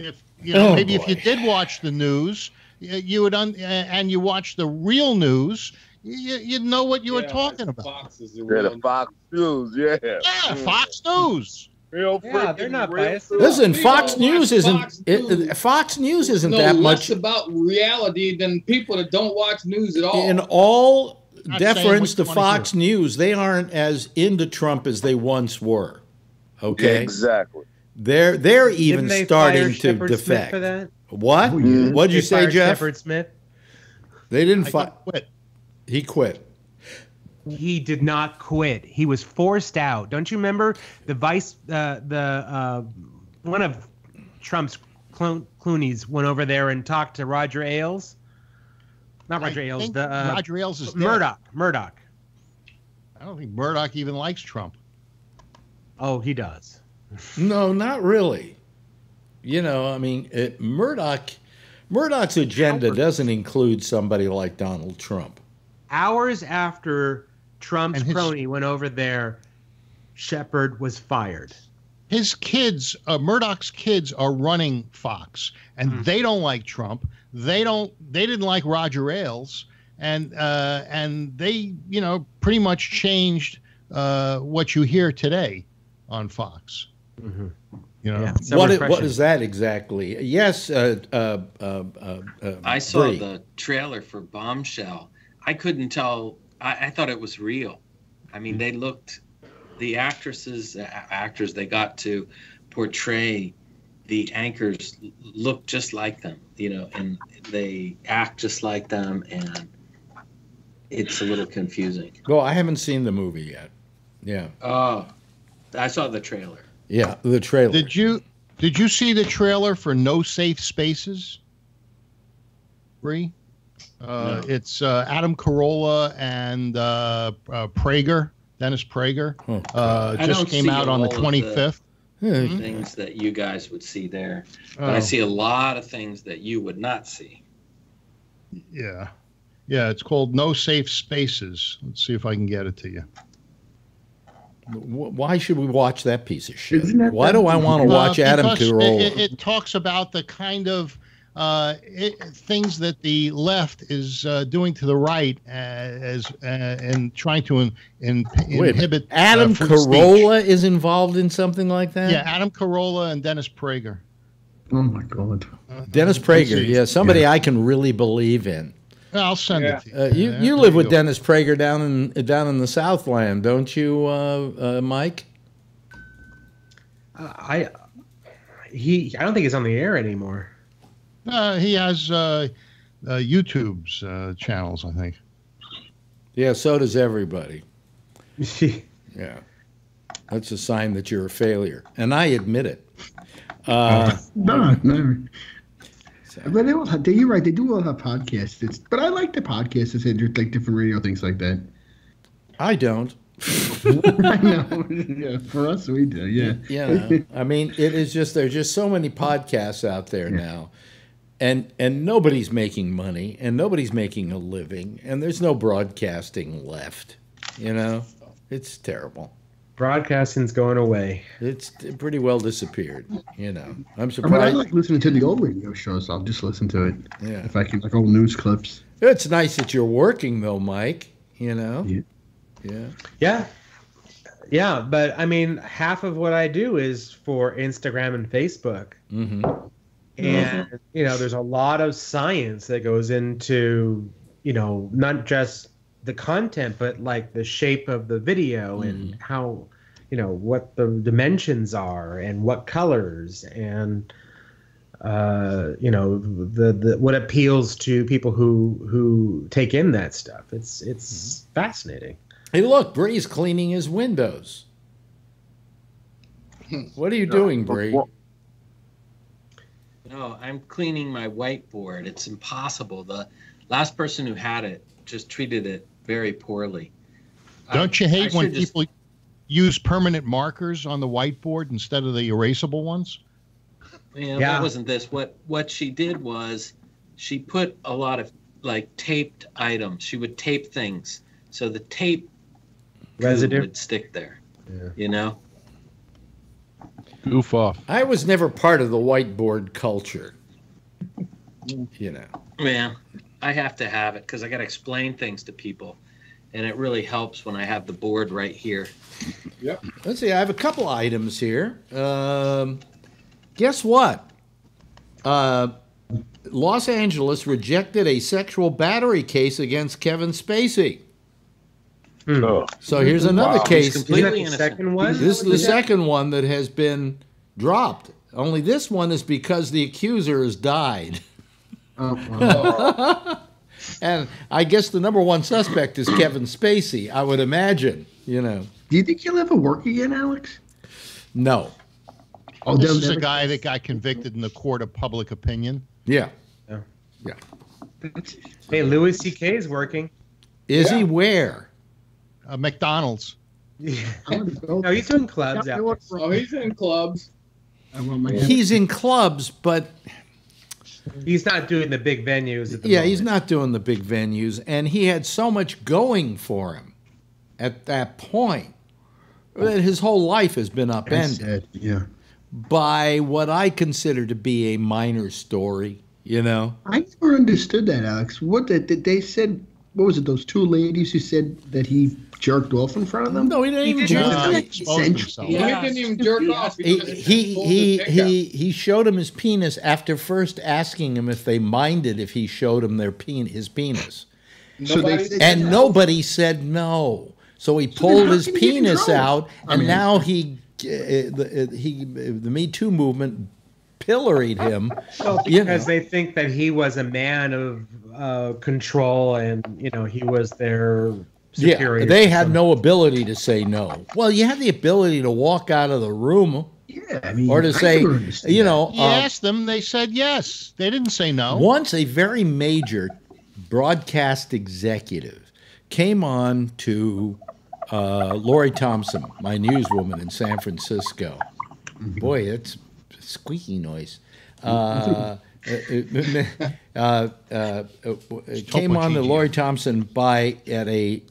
If you know, Oh, maybe if you did watch the news, you, you would, un, uh, and you watch the real news, you, you'd know what you were talking about. Fox is the Yeah, the Fox News. Yeah. Yeah, Fox News. Real Yeah, they're not biased. truth. Listen, We Fox don't watch News isn't. Fox News. Isn't know that less much. about reality than people that don't watch news at all. In all Not deference to you wanna Fox News, they aren't as into Trump as they once were. Okay, Exactly. They're they're even they starting fire to Shepard Smith defect. for that? What? Yeah. What'd you They say, fired Jeff? Shepard Smith. They didn't I fire. quit. He quit. He did not quit. He was forced out. Don't you remember the vice, uh, the uh, one of Trump's Clo- Clooney's went over there and talked to Roger Ailes. Not Roger I Ailes. think The uh, Roger Ailes is dead. Murdoch. Murdoch. I don't think Murdoch even likes Trump. Oh, he does. No, not really. You know, I mean, it, Murdoch. Murdoch's agenda doesn't include somebody like Donald Trump. Hours after Trump's And his- crony went over there, Shepard was fired. His kids, uh, Murdoch's kids, are running Fox, and Hmm. they don't like Trump. They don't. They didn't like Roger Ailes, and uh, and they, you know, pretty much changed uh, what you hear today on Fox. Mhm. You know, Yeah. What Summer i- what Impression. is that exactly? Yes, uh, uh, uh, uh, uh, I saw Bree. the trailer for Bombshell. I couldn't tell. I, I thought it was real. I mean, they looked. The actresses, uh, actors they got to portray the anchors look just like them, you know, and they act just like them, and it's a little confusing. Well, I haven't seen the movie yet. Yeah, Oh, I saw the trailer. Yeah, the trailer. Did you did you see the trailer for No Safe Spaces? Bree? Uh, No. It's uh, Adam Carolla and uh, uh, Prager, Dennis Prager. Oh, Uh, just came out on the all of the- 25th. Yeah, Things that you guys would see there, but Oh, I see a lot of things that you would not see. yeah. Yeah, it's called No Safe Spaces. Let's see if I can get it to you. Wh- Why should we watch that piece of shit? Isn't that Why do I want to Uh, watch Adam Carolla? It, it talks about the kind of uh, it, things that the left is uh, doing to the right uh, as uh, and trying to in, in, Wait, inhibit uh, Adam free speech. Carolla is involved in something like that? Yeah, Adam Carolla and Dennis Prager. Oh my god. Dennis Prager, yeah, somebody I can really believe in. I'll send Yeah. it to you. Uh, you Yeah, you live with go. Dennis Prager down in down in the Southland, don't you, uh, uh, Mike? Uh, I he I don't think he's on the air anymore. Uh, he has uh, uh, YouTube's uh, channels, I think. Yeah, so does everybody. Yeah, that's a sign that you're a failure, and I admit it. Uh, No, no. But they all have, they, you're right. They do all have podcasts. It's, but I like the podcasts say like different radio things like that. I don't. I know. Yeah, for us, we do. Yeah. Know, I mean, it is just there's just so many podcasts out there now, and and nobody's making money, and nobody's making a living, and there's no broadcasting left. You know, it's terrible. Broadcasting's going away. It's pretty well disappeared. You know, I'm I mean, I like listening to the old radio shows. I'll just listen to it Yeah, if I can, like old news clips. it's nice that you're working though, Mike. You know. Yeah. Yeah. Yeah. Yeah, but I mean, half of what I do is for Instagram and Facebook. Mm-hmm. And, you know, there's a lot of science that goes into, you know, not just the content, but like the shape of the video and how, you know, what the dimensions are and what colors and, uh, you know, the, the what appeals to people who who take in that stuff. It's it's fascinating. Hey, look, Bree's cleaning his windows. What are you doing, Bree? No, I'm cleaning my whiteboard. It's impossible. The last person who had it just treated it very poorly. Don't you um, I hate when should just- people use permanent markers on the whiteboard instead of the erasable ones? Yeah, Yeah. that wasn't this. What what she did was she put a lot of like taped items. She would tape things so the tape Residue. would stick there. Yeah. You know. Goof off. I was never part of the whiteboard culture. You know. Yeah, I have to have it because I got to explain things to people, and it really helps when I have the board right here. Yep. Let's see. I have a couple items here. Um, guess what? Uh, Los Angeles rejected a sexual battery case against Kevin Spacey. Oh. So here's another Wow. case. He's completely the innocent. second one? This is the second one that has been dropped. Only this one is because the accuser has died. Oh. And I guess the number one suspect is Kevin Spacey, I would imagine. You know. Do you think he'll ever work again, Alex? No. Oh, This is a guy that got convicted in the court of public opinion. Yeah. That's- Hey, Louis C.K. is working. Is he where? Uh, McDonald's. Yeah. I No, he's doing clubs Yeah, I Oh, he's in clubs. I want my He's in clubs, but there. He's not doing the big venues at the yeah, moment. he's not doing the big venues, and he had so much going for him at that point that his whole life has been upended sad, Yeah. by what I consider to be a minor story. You know, I never understood that, Alex. What did did they said? What was it? Those two ladies who said that he jerked off in front of them. no, he didn't even. didn't. do Uh, that. he exposed himself. He didn't even jerk off. He he he his dick out. he, he showed him his penis after first asking him if they minded if he showed him their pen, his penis, So they Nobody said- said and no. nobody said no. So he pulled how his can he get in penis trouble? out, I and mean- now he uh, the, uh, he the Me Too movement pilloried him. Well, you because know. they think that he was a man of uh, control, and you know he was their superior. Yeah, they had no ability to say no. Well, you had the ability to walk out of the room Yeah, I mean, or to I say, you know, He uh, asked them. They said yes. They didn't say no. Once a very major broadcast executive came on to uh, Lori Thompson, my newswoman in San Francisco. Boy, it's squeaky noise. Uh, uh, uh, uh, uh, came on to Gigi. Lori Thompson by at a, a c-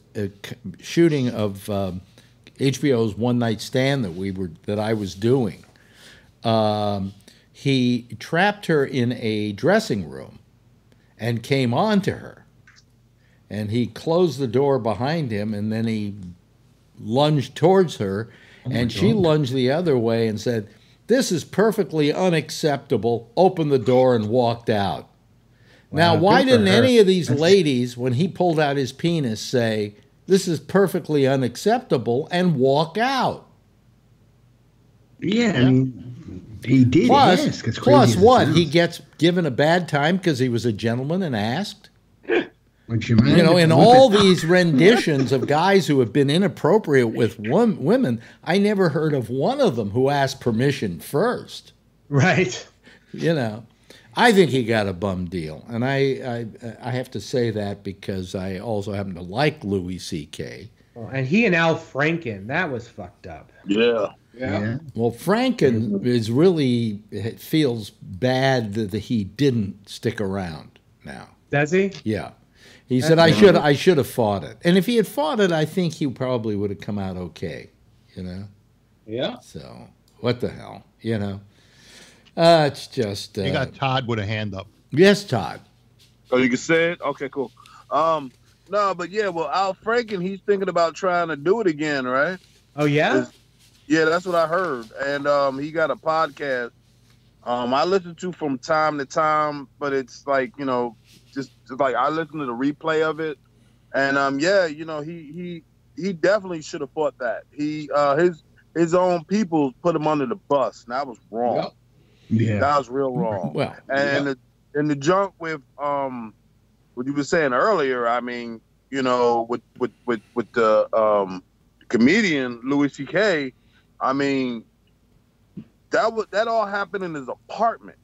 shooting of um, HBO's One Night Stand that we were that I was doing. Um, he trapped her in a dressing room and came on to her. And he closed the door behind him and then he lunged towards her and she lunged the other way and said, This is perfectly unacceptable. Opened the door and walked out. Now, Wow, why didn't her. any of these ladies, when he pulled out his penis, say, This is perfectly unacceptable and walk out? Yeah, I mean, he did Plus, ask. As plus as what? sounds. He gets given a bad time because he was a gentleman and asked. Would you mind You know, in all looked these renditions of guys who have been inappropriate with wom- women, I never heard of one of them who asked permission first. right. You know, I think he got a bum deal, and I I, I have to say that because I also happen to like Louis C.K. Well, oh, and he and Al Franken, that was fucked up. Yeah. Yeah. Yeah. Well, Franken is really it feels bad that he didn't stick around now. Does he? Yeah. He said I should I should have fought it. And if he had fought it, I think he probably would have come out okay, you know. Yeah. So, what the hell, you know? Uh it's just uh, You got Todd with a hand up. Yes, Todd. Oh, you can say it. Okay, cool. Um, no, but yeah, well, Al Franken, he's thinking about trying to do it again, right? Oh yeah. Yeah, that's what I heard. And um, he got a podcast. Um, I listen to from time to time, but it's like you know, just, just like I listen to the replay of it, and um, yeah, you know, he he he definitely should have fought that. He uh, his his own people put him under the bus, and that was wrong. Yep. Yeah. That was real wrong. Well, And the, and the junk with um what you were saying earlier, I mean, you know, with with with with the um comedian Louis C.K. I mean, that was that all happened in his apartment.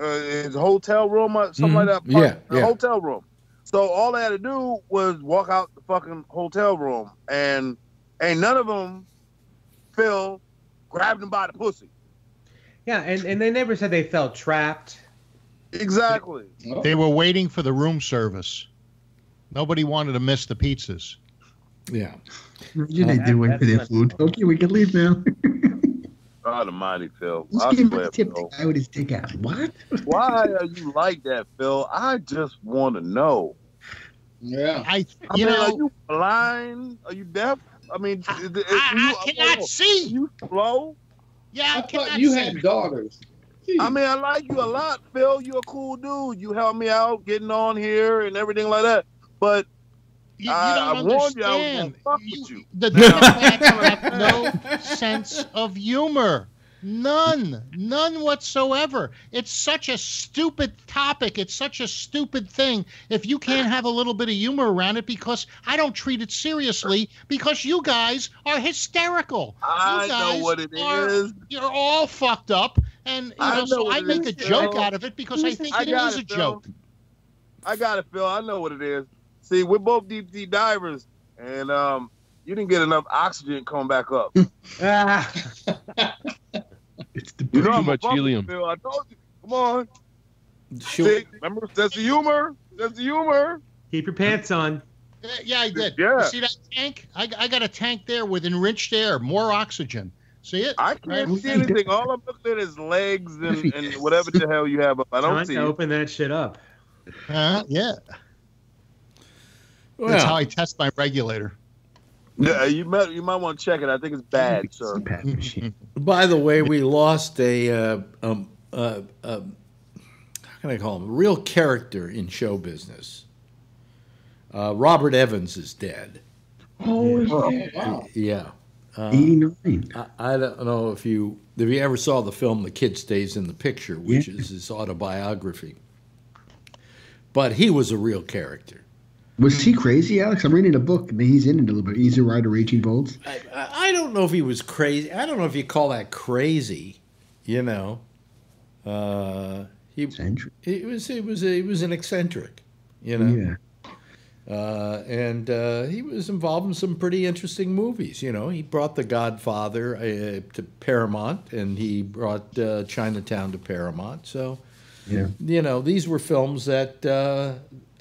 uh, his hotel room or something Mhm. like that. Yeah, yeah. hotel room. So all they had to do was walk out the fucking hotel room, and ain't none of them, Phil, grabbed him by the pussy. Yeah, and, and they never said they felt trapped. Exactly. They were waiting for the room service. Nobody wanted to miss the pizzas. Yeah. You they did wait for their food. Okay, we can leave now. God Almighty, Phil. He's I giving swear, the tip Phil. the guy with his dick out. What? Why are you like that, Phil? I just want to know. Yeah. I, I you mean, know, are you blind? Are you deaf? I mean, I, I, I cannot see. You slow? Yeah, I, I thought you see. had daughters. I mean, I like you a lot, Phil. You're a cool dude. You helped me out getting on here and everything like that. But You, you I, don't I warned you I was gonna understand. fuck with you. The Democrats have no sense of humor. None. None whatsoever. It's such a stupid topic. It's such a stupid thing. If you can't have a little bit of humor around it, because I don't treat it seriously, because you guys are hysterical. I you know what it are- is. You're all fucked up. And you I know, know so I make is, a joke Phil. out of it because I think I it got is it, a Phil. joke. I got it, Phil. I know what it is. See, we're both deep sea divers, and um, you didn't get enough oxygen coming back up. It's the You know Too much fuck helium. Phil. I told you. Come on. She'll- See, remember, that's the humor. That's the humor. keep your pants on. Yeah, I did. Yeah. You see that tank? I, I got a tank there with enriched air, more oxygen. See it? I can't Right. see anything. All I'm looking at is legs and, and whatever the hell you have up. I don't Time see to open that shit up. Uh, yeah. Well, That's how I test my regulator. Yeah, you might you might want to check it. I think it's bad, sir. CPAP machine. By the way, we lost a uh, um, uh, uh, how can I call him a real character in show business. Uh, Robert Evans is dead. Oh, Wow. Yeah, uh, 89. I, I don't know if you if you ever saw the film "The Kid Stays in the Picture," which Yeah. is his autobiography. But he was a real character. Was he crazy, Alex? I'm reading a book. and He's in it a little bit. Easy Rider, Raging Bulls. I, I don't know if he was crazy. I don't know if you call that crazy. You know, uh, he. He was he was he was an eccentric, you know. Yeah. Uh, and uh, he was involved in some pretty interesting movies. You know, he brought The Godfather uh, to Paramount, and he brought uh, Chinatown to Paramount. So, Yeah. you know, these were films that, uh,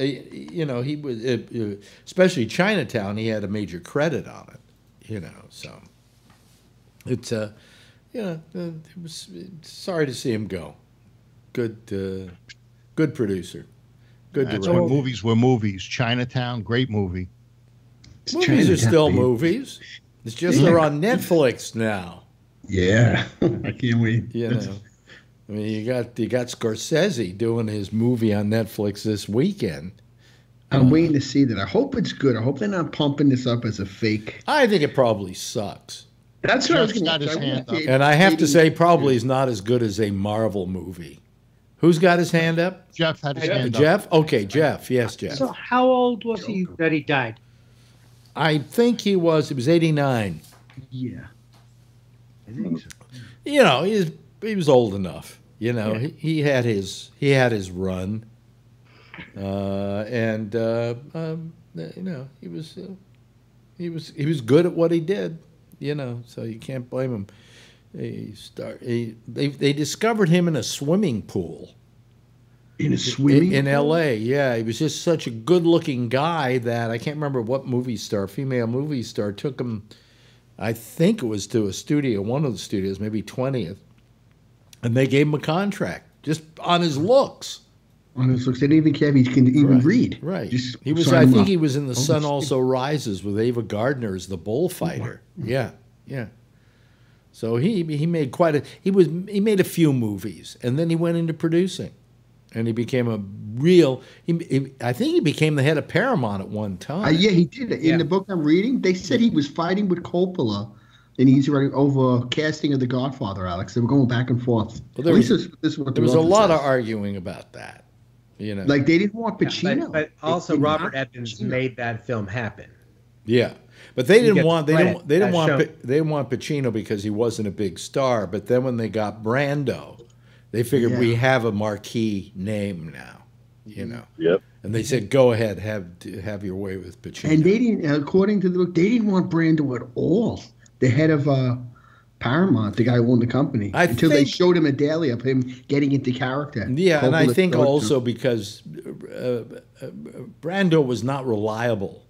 you know, he was, uh, uh, especially Chinatown. He had a major credit on it. You know, so it's uh, you know, uh, it was sorry to see him go. Good, uh, good producer. Good That's director. when movies were movies. Chinatown, great movie. It's Movies are still baby. movies. It's just Yeah. they're on Netflix now. Yeah. I can't wait. You know, I mean, you got you got Scorsese doing his movie on Netflix this weekend. I'm waiting to see that. I hope it's good. I hope they're not pumping this up as a fake. I think it probably sucks, That's what I was going got his hand up. and I have to say, probably is not as good as a Marvel movie. Who's got his hand up? Jeff had his hand up. Jeff. Okay, Jeff. Yes, Jeff. So how old was he that he died? I think he was. He was eighty nine. Yeah. I think so. You know, he was, he was old enough. You know, he, he had his he had his run, uh, and uh, um, you know he was uh, he was he was good at what he did. You know, so you can't blame him. He start he, they they discovered him in a swimming pool In a swimming in, in pool? L.A. Yeah, he was just such a good-looking guy that I can't remember what movie star, female movie star, took him. I think it was to a studio, one of the studios, maybe twentieth, and they gave him a contract just on his looks. On his looks, they didn't even care if he can even Right, read. Right. Just he was. I think up. he was in the Oh, Sun shit. Also Rises with Ava Gardner as the bullfighter. Yeah, yeah. So he he made quite a he was he made a few movies and then he went into producing, and he became a real. He, he I think he became the head of Paramount at one time. Uh, yeah, he did. In Yeah. the book I'm reading, they said he was fighting with Coppola and he's writing over casting of The Godfather, Alex. They were going back and forth. Well, there At least was- this, this is what There was a author lot of arguing about that. You know. Like, they didn't want Yeah, Pacino. but, but also Robert not Evans Pacino. made that film happen. Yeah, but they He didn't want they didn't they didn't want shown. Pa- they didn't want Pacino because he wasn't a big star. But then when they got Brando, They figured we have a marquee name now, you know. Yep. And they said, "Go ahead, have have your way with Pacino." And they didn't, according to the book, they didn't want Brando at all. The head of uh, Paramount, the guy who owned the company, I until they showed him a daily of him getting into character. Yeah, and I think showed to also him. because uh, uh, Brando was not reliable.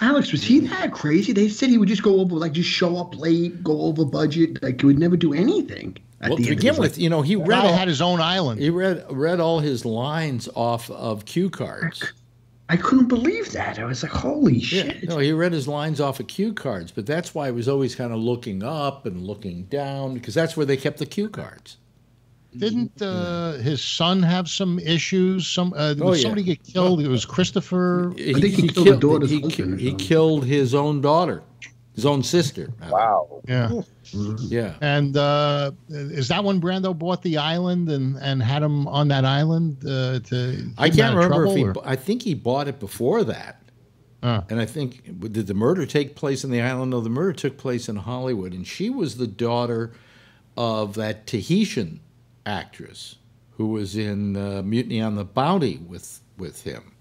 Alex, was he that crazy? They said he would just go over, like, just show up late, go over budget, like he would never do anything. At Well, the to end begin his with, life. you know, he The read all, had his own island. he read read all his lines off of cue cards. I couldn't believe that. I was like, holy Yeah, shit. no, he read his lines off of cue cards, but that's why he was always kind of looking up and looking down because that's where they kept the cue cards. Didn't uh, his son have some issues? Some uh, did Oh, yeah. somebody get killed? It was Christopher. He, think he killed the daughter's he, husband he killed his own daughter, his own sister. Wow. Yeah. Yeah. And uh, is that when Brando bought the island and, and had him on that island uh, to? I can't out of remember if he. trouble, bu- I think he bought it before that. Uh. And I think did the murder take place in the island? No, the murder took place in Hollywood, and she was the daughter of that Tahitian actress who was in uh, Mutiny on the Bounty with with him.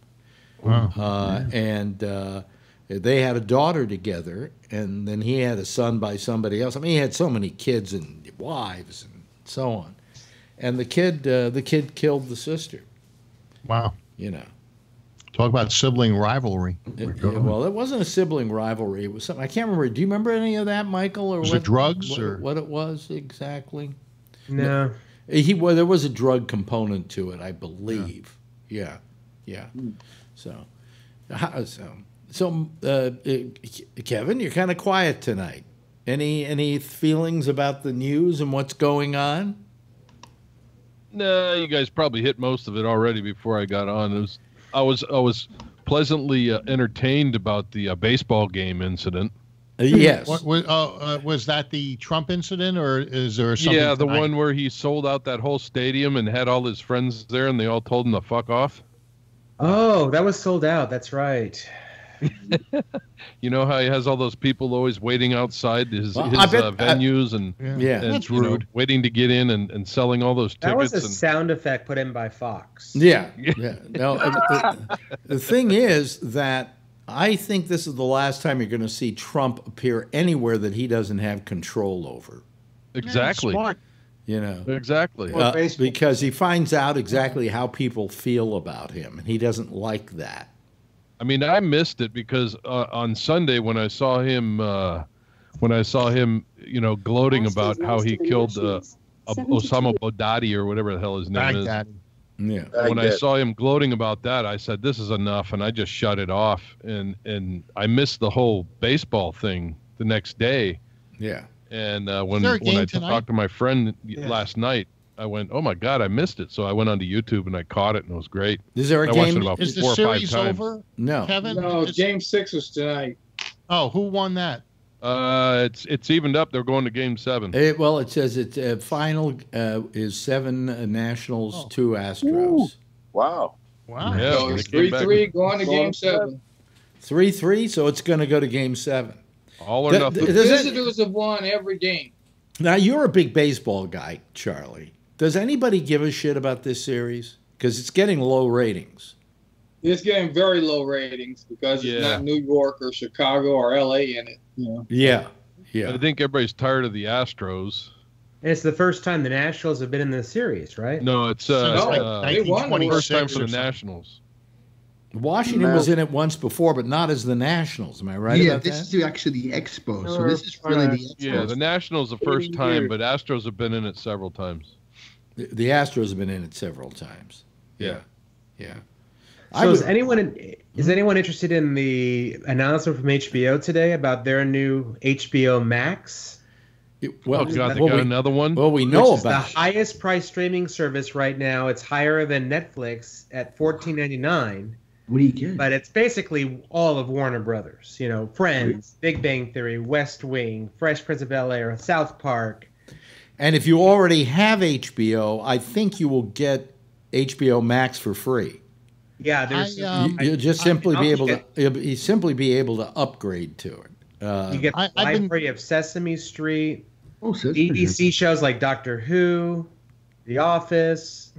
Wow. Uh, and uh, they had a daughter together, and then he had a son by somebody else. I mean, he had so many kids and wives and so on. And the kid, uh, the kid killed the sister. Wow. You know. Talk about sibling rivalry. It- yeah, well, it wasn't a sibling rivalry. It was something I can't remember. Do you remember any of that, Michael? Or Was it what, drugs, what, or- what it was exactly? No. He well, there was a drug component to it, I believe. Yeah, yeah. So, how- so, so, uh, uh, Kevin, you're kind of quiet tonight. Any any feelings about the news and what's going on? Nah, you guys probably hit most of it already before I got on. It was, I was, I was pleasantly uh, entertained about the uh, baseball game incident. Uh, yes. What, was, uh, uh, was that the Trump incident, or is there something? yeah, the tonight? one where he sold out that whole stadium and had all his friends there, and they all told him to fuck off. Oh, that was sold out. That's right. You know how he has all those people always waiting outside his, Well, his bet- uh, venues and, Yeah. Yeah. and That's you know, rude. waiting to get in and, and selling all those tickets. That was tickets. a and, sound effect put in by Fox. Yeah, yeah. No, uh, the, the thing is that I think this is the last time you're going to see Trump appear anywhere that he doesn't have control over. exactly, Smart. You know, exactly. Uh, because he finds out exactly how people feel about him, and he doesn't like that. I mean, I missed it because uh, on Sunday when I saw him, uh, when I saw him, you know, gloating about how he killed uh, Ob- Osama Bodadi or whatever the hell his name is. Baghdad. Yeah, when I saw him gloating about that, I said, "This is enough," and I just shut it off. And and I missed the whole baseball thing the next day. yeah. And uh, when when I tonight? talked to my friend last night, I went, "Oh my god, I missed it!" So I went onto YouTube and I caught it, and it was great. Is there a I watched game? it about Is the four or five series times. over, No. Kevin? No, Is- Game Six was tonight. oh, who won that? Uh, it's it's evened up. They're going to Game Seven. It, well, it says it's uh, final uh, is seven uh, Nationals, Oh. two Astros. Wow. Wow. Yeah, so it's they three back, three going to Game to Seven. Three three, so it's going to go to Game Seven. all or Th- nothing. th- Does it- Visitors have won every game. Now you're a big baseball guy, Charlie. Does anybody give a shit about this series? Because it's getting low ratings. It's getting very low ratings because it's not New York or Chicago or LA in it. You know. Yeah, I think everybody's tired of the Astros. And it's the first time the Nationals have been in the series, right? No, it's uh, No, uh, they won the first time for the. Nationals. Washington was in it once before, but not as the Nationals. Am I right yeah, about this that? is actually the Expo. So this is really the Expo. Yeah, the Nationals the first time, but Astros have been in it several times. The, the Astros have been in it several times. Yeah, yeah. I So is anyone is hmm? anyone interested in the announcement from HBO today about their new HBO Max? it- well, oh God, they well, got we, another one. well, we know which is about the it. highest price streaming service right now. It's higher than Netflix at fourteen ninety nine, What do you get? but it's basically all of Warner Brothers. You know, Friends, Big Bang Theory, West Wing, Fresh Prince of Bel Air, South Park. And if you already have HBO, I think you will get HBO Max for free. Yeah, there's I, um, you, will just I- simply I'll be able to get- you'll simply be able to upgrade to it. Uh, you get I- the I've been- library of Sesame Street, oh, so that's BBC shows like Doctor Who, The Office.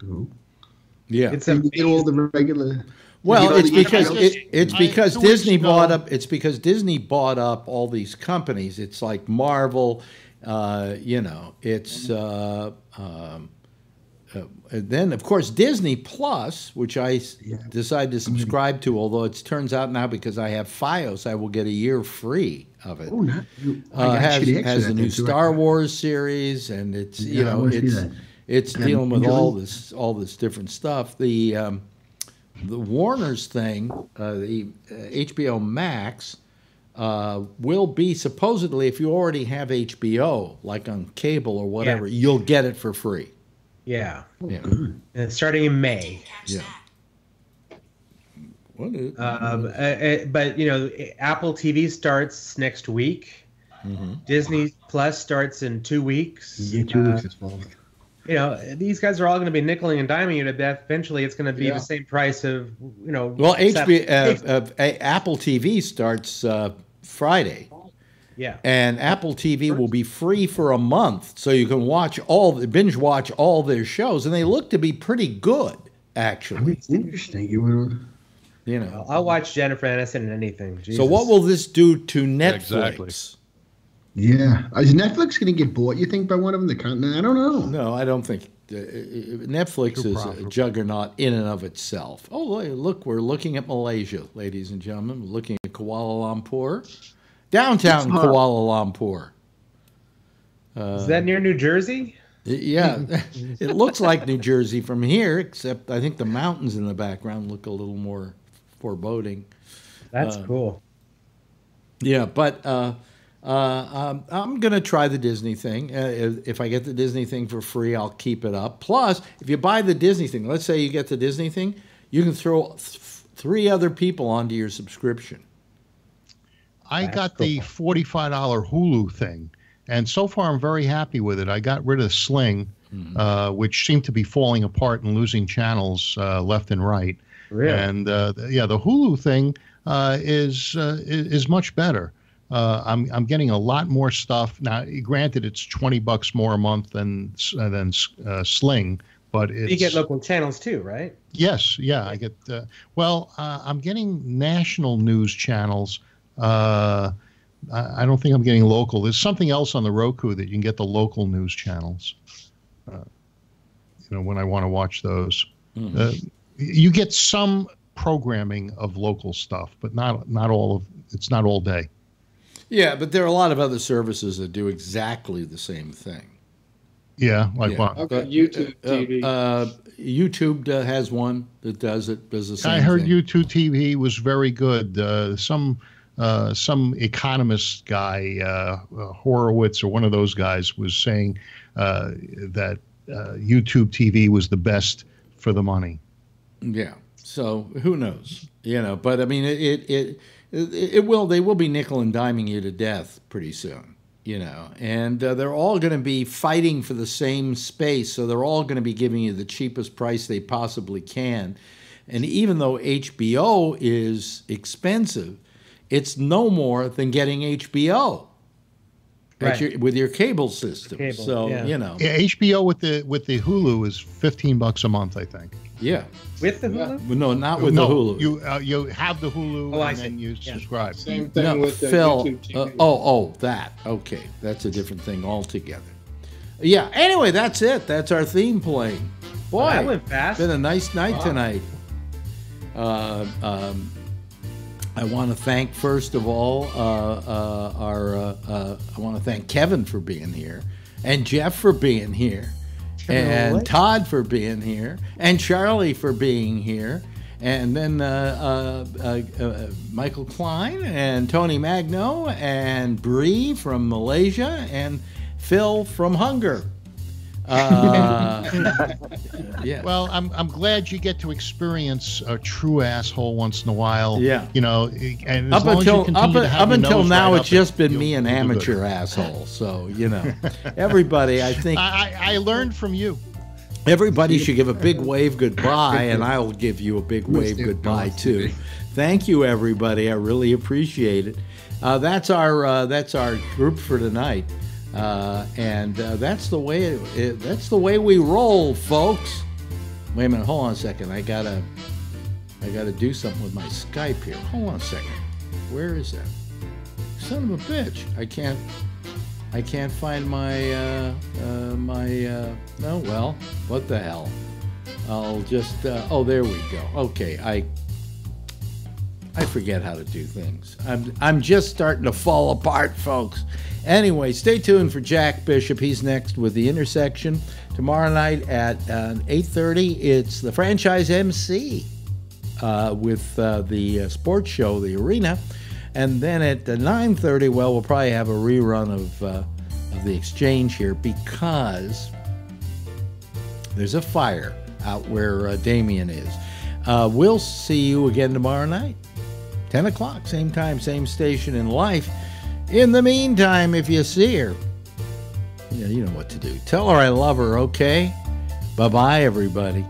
Who? Yeah, It's And you get all the regular. Well, it's because HBO it, it's I- because Disney ago- bought up. It's because Disney bought up all these companies. It's like Marvel. Uh, you know, it's uh, um, uh, then of course Disney Plus, which I s- decided to subscribe to. Although it turns out now because I have FiOS, I will get a year free of it. Oh, not you. Uh, has has the new. Star Wars series, and it's you Yeah, I know it's it's dealing with all this all this different stuff. The um, the Warner's thing, uh, the uh, HBO Max, uh, will be supposedly if you already have HBO, like on cable or whatever, you'll get it for free. Yeah. Yeah. And starting in May. Yeah. What is? Um, uh, uh, but you know, Apple TV starts next week. Mm-hmm. Disney Plus starts in two weeks. Yeah, two Uh, weeks this fall. You know, these guys are all going to be nickeling and diming you to death. Eventually, it's going to be Yeah. the same price of you know. Well, HBO, uh, uh, Apple TV starts uh, Friday. yeah. and Apple TV will be free for a month, so you can watch all the binge watch all their shows, and they look to be pretty good, I mean, actually. it's interesting. You were. You know. I'll watch Jennifer Aniston in anything. So what will this do to Netflix? Exactly. Yeah. Is Netflix going to get bought? You think by one of them? The continent? I don't know. No, I don't think uh, uh, Netflix Too is a juggernaut in and of itself. Oh, look, look, we're looking at Malaysia, ladies and gentlemen. We're looking at Kuala Lumpur, downtown Kuala Lumpur. Is that near New Jersey? Yeah, it looks like New Jersey from here, except I think the mountains in the background look a little more foreboding. That's Uh, cool. Yeah, but uh, um, I'm going to try the Disney thing. Uh, if, if I get the Disney thing for free, I'll keep it up. Plus, if you buy the Disney thing, let's say you get the Disney thing, you can throw th- three other people onto your subscription. I That's got the forty-five dollar Hulu thing, and so far I'm very happy with it. I got rid of Sling, uh, which seemed to be falling apart and losing channels uh, left and right. Really? And uh, th- yeah, the Hulu thing uh, is, uh, is is much better. Uh, I'm I'm getting a lot more stuff now. Granted, it's twenty bucks more a month than uh, than uh, Sling, but it's you get local channels too, right? Yes, yeah, I get. Uh, well, uh, I'm getting national news channels. Uh, I, I don't think I'm getting local. There's something else on the Roku that you can get the local news channels. Uh, you know, when I want to watch those, uh, you get some programming of local stuff, but not not all of. It's not all day. Yeah, but there are a lot of other services that do exactly the same thing. Yeah, like Yeah. what? Okay, YouTube Uh, TV. Uh, YouTube uh, has one that does it. Does the same I heard thing. YouTube TV was very good. Uh, some uh, some economist guy, uh, uh, Horowitz or one of those guys, was saying uh, that uh, YouTube TV was the best for the money. Yeah. So who knows? You know, but I mean, it it it, it, it will. They will be nickel and diming you to death pretty soon. You know, and uh, they're all going to be fighting for the same space. So they're all going to be giving you the cheapest price they possibly can. And even though HBO is expensive, it's no more than getting HBO Right. your, with your cable system. Cable, so yeah. you know, Yeah, HBO with the with the Hulu is fifteen bucks a month, I think. Yeah. With the Hulu? Well, No, not with no, the Hulu. you uh, you have the Hulu Oh, and see. then you Yeah. subscribe. Same thing No, with the Phil. YouTube TV. uh, oh, oh, that. Okay, that's a different thing altogether. Yeah. Anyway, that's it. That's our theme playing. Boy, Well, that went fast. been a nice night Wow. tonight. Uh, um, I want to thank first of all uh, uh, our. Uh, uh, I want to thank Kevin for being here, and Jeff for being here, and? Todd for being here, and Charlie for being here, and then uh, uh, uh, uh, Michael Klein and Tony Magno and Bree from Malaysia and Phil from Hunger. Uh, yeah. Well, I'm I'm glad you get to experience a true asshole once in a while. Yeah. You know, and up until as you continue up, up until now, right it's up just been me, an you'll good. amateur asshole. So you know, everybody, I think I, I I learned from you. everybody should give a big wave goodbye, and I'll give you a big wave goodbye too. Thank you, everybody. I really appreciate it. Uh, that's our uh, that's our group for tonight. Uh, and uh, that's the way it, it, that's the way we roll, folks. Wait a minute, hold on a second. I gotta I gotta do something with my Skype here. Hold on a second. Where is that? Son of a bitch! I can't I can't find my uh, uh, my uh, oh well, what the hell? I'll just uh, oh there we go. Okay, I I forget how to do things. I'm I'm just starting to fall apart, folks. Anyway, stay tuned for Jack Bishop. He's next with the intersection tomorrow night at uh, 8:30. It's the franchise MC uh, with uh, the uh, sports show, the arena, and then at 9:30, well, we'll probably have a rerun of uh, of the exchange here because there's a fire out where uh, Damien is. Uh, we'll see you again tomorrow night, 10 o'clock, same time, same station in life. In the meantime, if you see her, you know, you know what to do. Tell her I love her, okay? Bye bye, everybody.